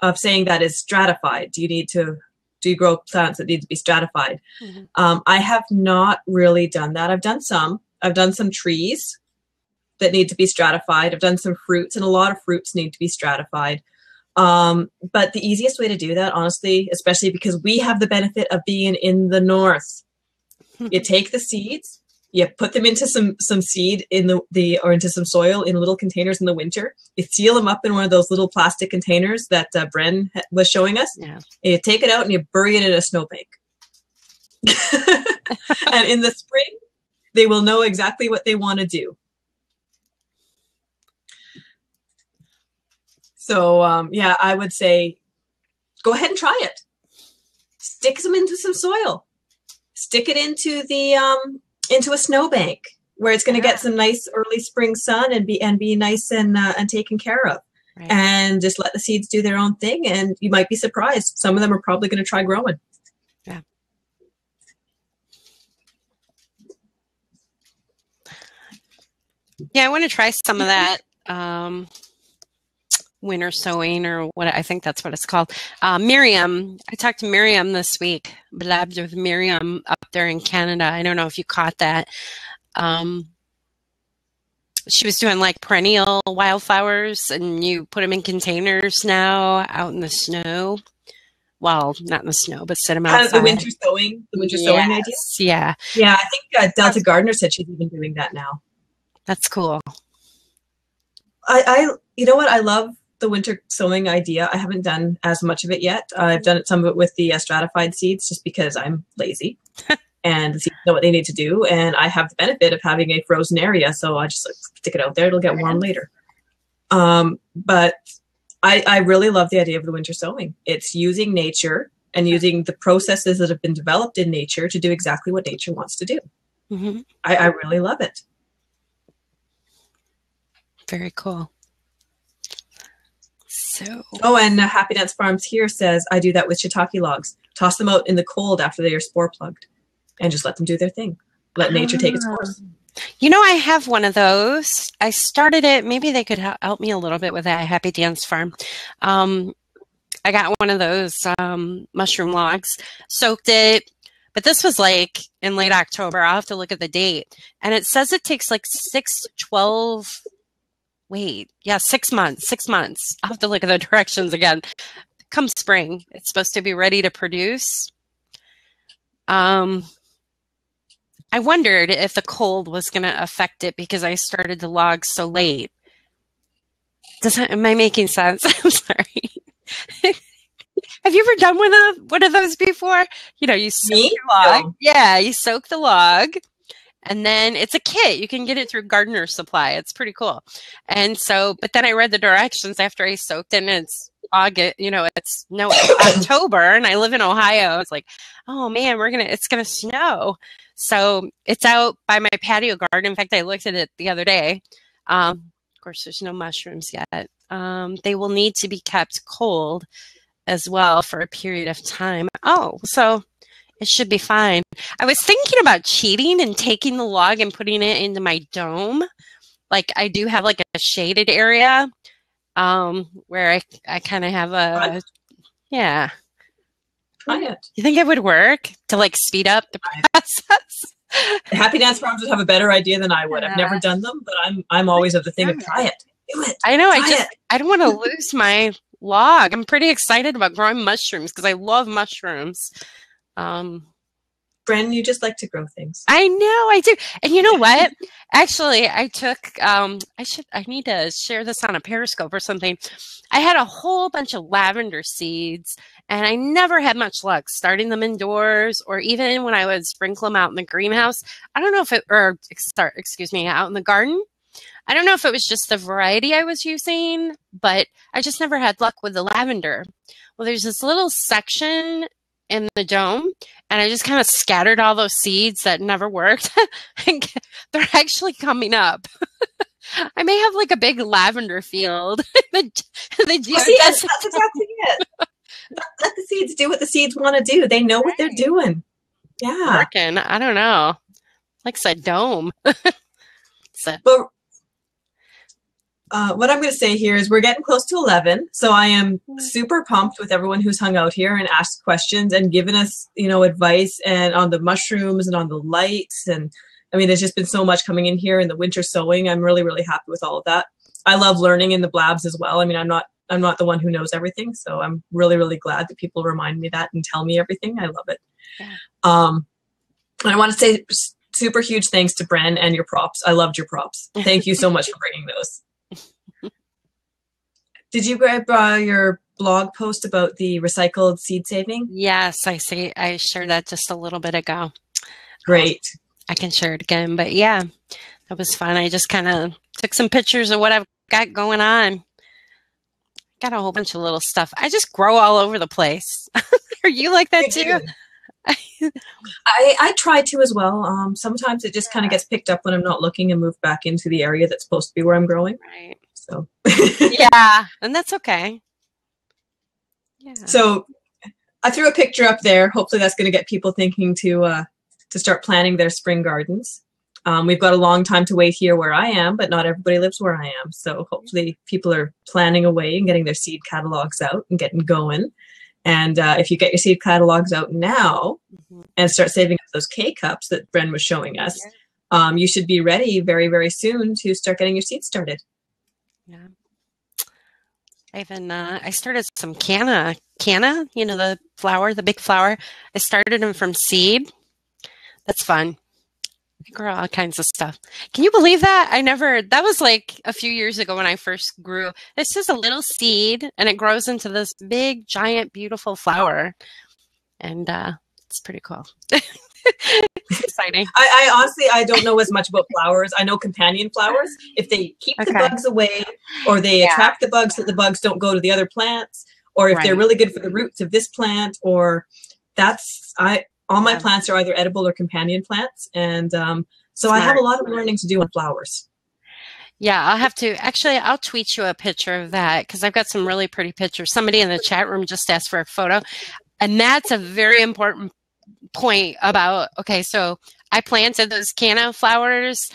of saying that is stratified. Do you need to do you grow plants that need to be stratified? Mm-hmm. Um, I have not really done that. I've done some. I've done some trees that need to be stratified. I've done some fruits, and a lot of fruits need to be stratified. Um, but the easiest way to do that, honestly, especially because we have the benefit of being in the north, you take the seeds, you put them into some some seed in the, the or into some soil in little containers in the winter. You seal them up in one of those little plastic containers that uh, Bren was showing us. Yeah. you take it out and you bury it in a snowbank. and in the spring, they will know exactly what they want to do. So um, yeah, I would say go ahead and try it. Stick them into some soil. Stick it into the um, into a snowbank where it's going to yeah. get some nice early spring sun and be and be nice and uh, and taken care of. Right. And just let the seeds do their own thing, and you might be surprised. Some of them are probably going to try growing. Yeah. Yeah, I want to try some of that. Um, winter sowing or what I think that's what it's called. Uh, Miriam, I talked to Miriam this week, blabbed with Miriam up there in Canada. I don't know if you caught that. Um, she was doing like perennial wildflowers and you put them in containers now out in the snow. Well, not in the snow, but set them. Kind of the winter sowing, the winter yes. sowing idea. Yeah. Yeah, I think uh, Delta Gardener said she's even doing that now. That's cool. I, I, you know what? I love the winter sowing idea. I haven't done as much of it yet. I've done some of it with the uh, stratified seeds just because I'm lazy and the seeds know what they need to do. And I have the benefit of having a frozen area. So I just like, stick it out there. It'll get warm later. Um, but I, I really love the idea of the winter sowing. It's using nature and using the processes that have been developed in nature to do exactly what nature wants to do. Mm-hmm. I, I really love it. Very cool. So. Oh, and uh, Happy Dance Farms here says I do that with shiitake logs. Toss them out in the cold after they are spore plugged, and just let them do their thing. Let nature take its course. You know, I have one of those. I started it. Maybe they could help me a little bit with that. Happy Dance Farm. Um, I got one of those um, mushroom logs, soaked it, but this was like in late October. I'll have to look at the date. And it says it takes like six to 12 wait, yeah, six months, six months. I'll have to look at the directions again. Come spring, it's supposed to be ready to produce. Um, I wondered if the cold was going to affect it because I started the log so late. Does that, am I making sense? I'm sorry. Have you ever done one of one of those before? You know, you soak Me? the log. No. Yeah, you soak the log and then it's a kit. You can get it through Gardener Supply. It's pretty cool. And so, but then I read the directions after I soaked in. It's August, you know, it's no October, and I live in Ohio. It's like, oh man, we're gonna, it's gonna snow. So it's out by my patio garden. In fact, I looked at it the other day. Um, of course, there's no mushrooms yet. Um, they will need to be kept cold as well for a period of time. Oh, so it should be fine. I was thinking about cheating and taking the log and putting it into my dome. Like I do have like a shaded area um, where I, I kind of have a, yeah. Try it. You think it would work to like speed up the process? Happy Dance Farms would have a better idea than I would. Yeah. I've never done them, but I'm I'm always of the thing of try it. Do it. I know. Try I just it. I don't want to lose my log. I'm pretty excited about growing mushrooms because I love mushrooms. Um, Bren, you just like to grow things. I know I do. And you know what? Actually, I took um I should I need to share this on a periscope or something. I had a whole bunch of lavender seeds and I never had much luck starting them indoors or even when I would sprinkle them out in the greenhouse. I don't know if it or start excuse me, out in the garden. I don't know if it was just the variety I was using, but I just never had luck with the lavender. Well, there's this little section in the dome and I just kind of scattered all those seeds that never worked. They're actually coming up. I may have like a big lavender field. the, the See, that's, that's exactly it. Let the seeds do what the seeds want to do. They know what they're doing. Yeah. working. I don't know. Like I said, dome. so, But uh, what I'm going to say here is we're getting close to 11. So I am super pumped with everyone who's hung out here and asked questions and given us, you know, advice and on the mushrooms and on the lights. And I mean, there's just been so much coming in here in the winter sowing. I'm really, really happy with all of that. I love learning in the blabs as well. I mean, I'm not, I'm not the one who knows everything. So I'm really, really glad that people remind me that and tell me everything. I love it. Yeah. Um, and I want to say super huge thanks to Bren and your props. I loved your props. Thank you so much for bringing those. Did you grab uh, your blog post about the recycled seed saving? yes, I see. I shared that just a little bit ago. Great. I can share it again. But yeah, that was fun. I just kind of took some pictures of what I've got going on. Got a whole bunch of little stuff. I just grow all over the place. Are you like that too? I, I try to as well. Um, sometimes it just kind of gets picked up when I'm not looking and moved back into the area that's supposed to be where I'm growing. Right. So, Yeah, and that's okay. Yeah. so I threw a picture up there. Hopefully, that's going to get people thinking to uh, to start planning their spring gardens. Um, we've got a long time to wait here where I am, but not everybody lives where I am. So hopefully, people are planning away and getting their seed catalogs out and getting going. And uh, if you get your seed catalogs out now Mhm. and start saving up those K cups that Bren was showing us, um, you should be ready very, very soon to start getting your seeds started. Yeah. I even uh, I started some canna canna, you know the flower, the big flower. I started them from seed. That's fun. I grow all kinds of stuff. Can you believe that? I never. That was like a few years ago when I first grew. This is a little seed, and it grows into this big, giant, beautiful flower, and uh, it's pretty cool. it's exciting. I, I honestly I don't know as much about flowers. I know companion flowers. If they keep the bugs away, or they Yeah. attract the bugs so that the bugs don't go to the other plants, or if they're really good for the roots of this plant, or that's I all my Yeah. plants are either edible or companion plants, and um, so I have a lot of learning to do on flowers. Yeah, I'll have to actually. I'll tweet you a picture of that because I've got some really pretty pictures. Somebody in the chat room just asked for a photo, and that's a very important point about. Okay, so I planted those canna flowers.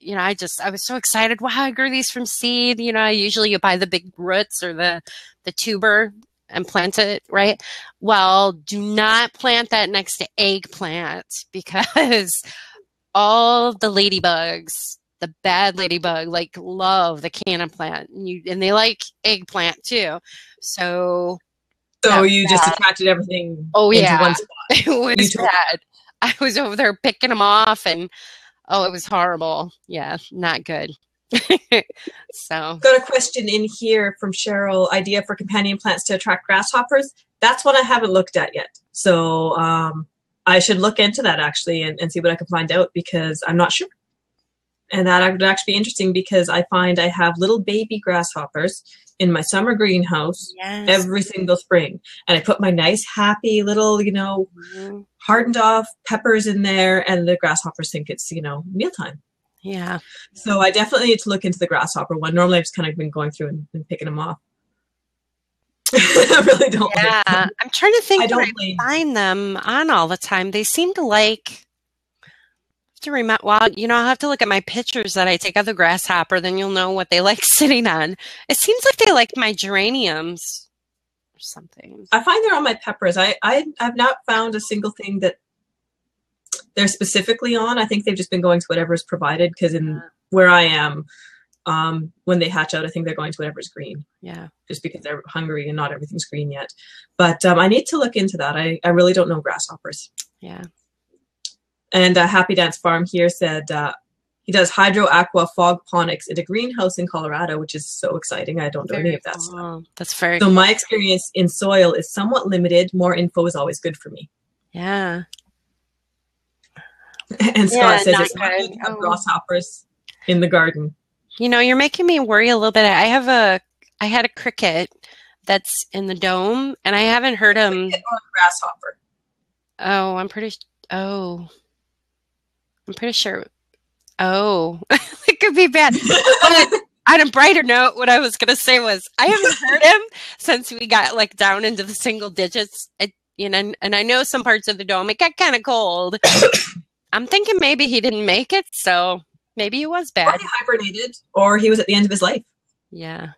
You know, I just I was so excited. Wow, I grew these from seed. You know, usually you buy the big roots or the the tuber and plant it right. Well, do not plant that next to eggplant because all the ladybugs the bad ladybug like love the canna plant and you and they like eggplant too so So you just attracted everything. Oh, into yeah. one spot. it was bad i was over there picking them off and oh it was horrible yeah not good so Got a question in here from Cheryl. Idea for companion plants to attract grasshoppers. That's one I haven't looked at yet. So um, I should look into that actually and, and see what I can find out because I'm not sure. And that would actually be interesting because I find I have little baby grasshoppers in my summer greenhouse yes every single spring. And I put my nice, happy little, you know, Mhm. hardened off peppers in there, and the grasshoppers think it's, you know, mealtime. yeah So I definitely need to look into the grasshopper one. Normally, I've just kind of been going through and, and picking them off. I really don't. like yeah them. i'm trying to think I don't blame. find them on all the time. They seem to like to remember. Well, you know, I'll have to look at my pictures that I take of the grasshopper. Then you'll know what they like sitting on. It seems like they like my geraniums or something. I find they're on my peppers. I, I I've not found a single thing that they're specifically on. I think they've just been going to whatever's provided because in where I am, um, when they hatch out, I think they're going to whatever's green, Yeah, just because they're hungry and not everything's green yet. But um, I need to look into that. I, I really don't know grasshoppers. yeah. And uh, Happy Dance Farm here said uh, he does hydro aqua fog ponics at a greenhouse in Colorado, which is so exciting. I don't know any of that stuff. That's very So my experience in soil is somewhat limited. More info is always good for me. yeah. And Scott Yeah, says not it's not good. good to have Oh. grasshoppers in the garden. You know, you're making me worry a little bit. I have a, I had a cricket that's in the dome, and I haven't heard him. Cricket or grasshopper. Oh, I'm pretty. Oh, I'm pretty sure. Oh, it could be bad. But on a brighter note, what I was gonna say was I haven't heard him since we got like down into the single digits. It You know, and I know some parts of the dome it got kind of cold. I'm thinking maybe he didn't make it, so maybe he was Or bad. he hibernated, or he was at the end of his life. Yeah.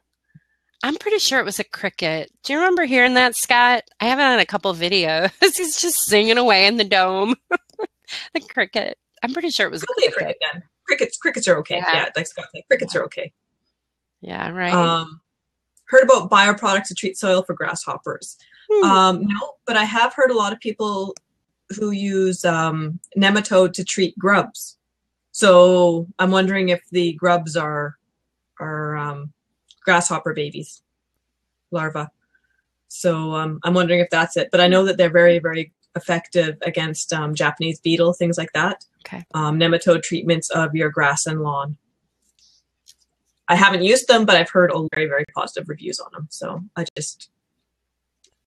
I'm pretty sure it was a cricket. Do you remember hearing that, Scott? I have it on a couple videos. He's just singing away in the dome. the cricket. I'm pretty sure it was Probably a cricket. cricket then. Crickets, crickets are okay. Yeah. Yeah, like Scott said, crickets are okay. Yeah, right. Um, heard about bioproducts to treat soil for grasshoppers. Hmm. Um, no, but I have heard a lot of people who use um, nematode to treat grubs. So I'm wondering if the grubs are are um, grasshopper babies, larvae. So um, I'm wondering if that's it. But I know that they're very, very effective against um, Japanese beetle, things like that. Okay. Um, nematode treatments of your grass and lawn. I haven't used them, but I've heard very, very positive reviews on them. So I just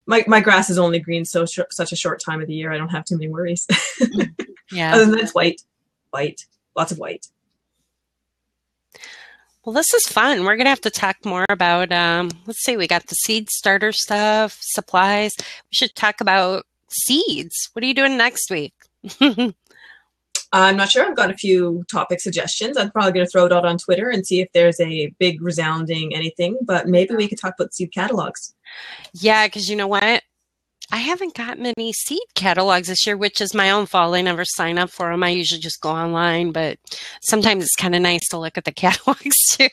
my my grass is only green so sh- such a short time of the year. I don't have too many worries. yeah. Other than that, it's white, white, lots of white. Well, this is fun. We're going to have to talk more about, um, let's see, we got the seed starter stuff, supplies. We should talk about seeds. What are you doing next week? I'm not sure. I've got a few topic suggestions. I'm probably going to throw it out on Twitter and see if there's a big resounding anything. But maybe we could talk about seed catalogs. yeah, because you know what? I haven't got many seed catalogs this year, which is my own fault. I never sign up for them. I usually just go online, but sometimes it's kind of nice to look at the catalogs too.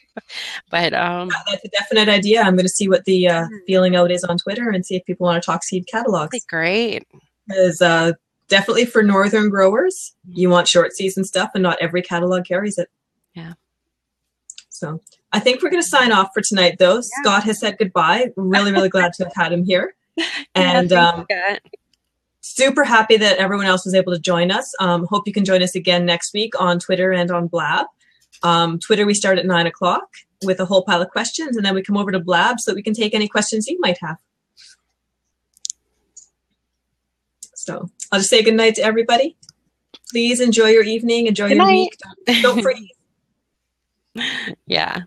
But um, That's a definite idea. I'm going to see what the uh, feeling out is on Twitter and see if people want to talk seed catalogs. great. Because uh, definitely for northern growers, you want short season stuff, and not every catalog carries it. Yeah. So I think we're going to sign off for tonight, though. Scott has said goodbye. Really, really glad to have had him here. And um, super happy that everyone else was able to join us. Um, hope you can join us again next week on Twitter and on Blab. Um, Twitter, we start at nine o'clock with a whole pile of questions, and then we come over to Blab so that we can take any questions you might have. So I'll just say good night to everybody. Please enjoy your evening, enjoy Good your night. week. Don't, don't freeze. yeah.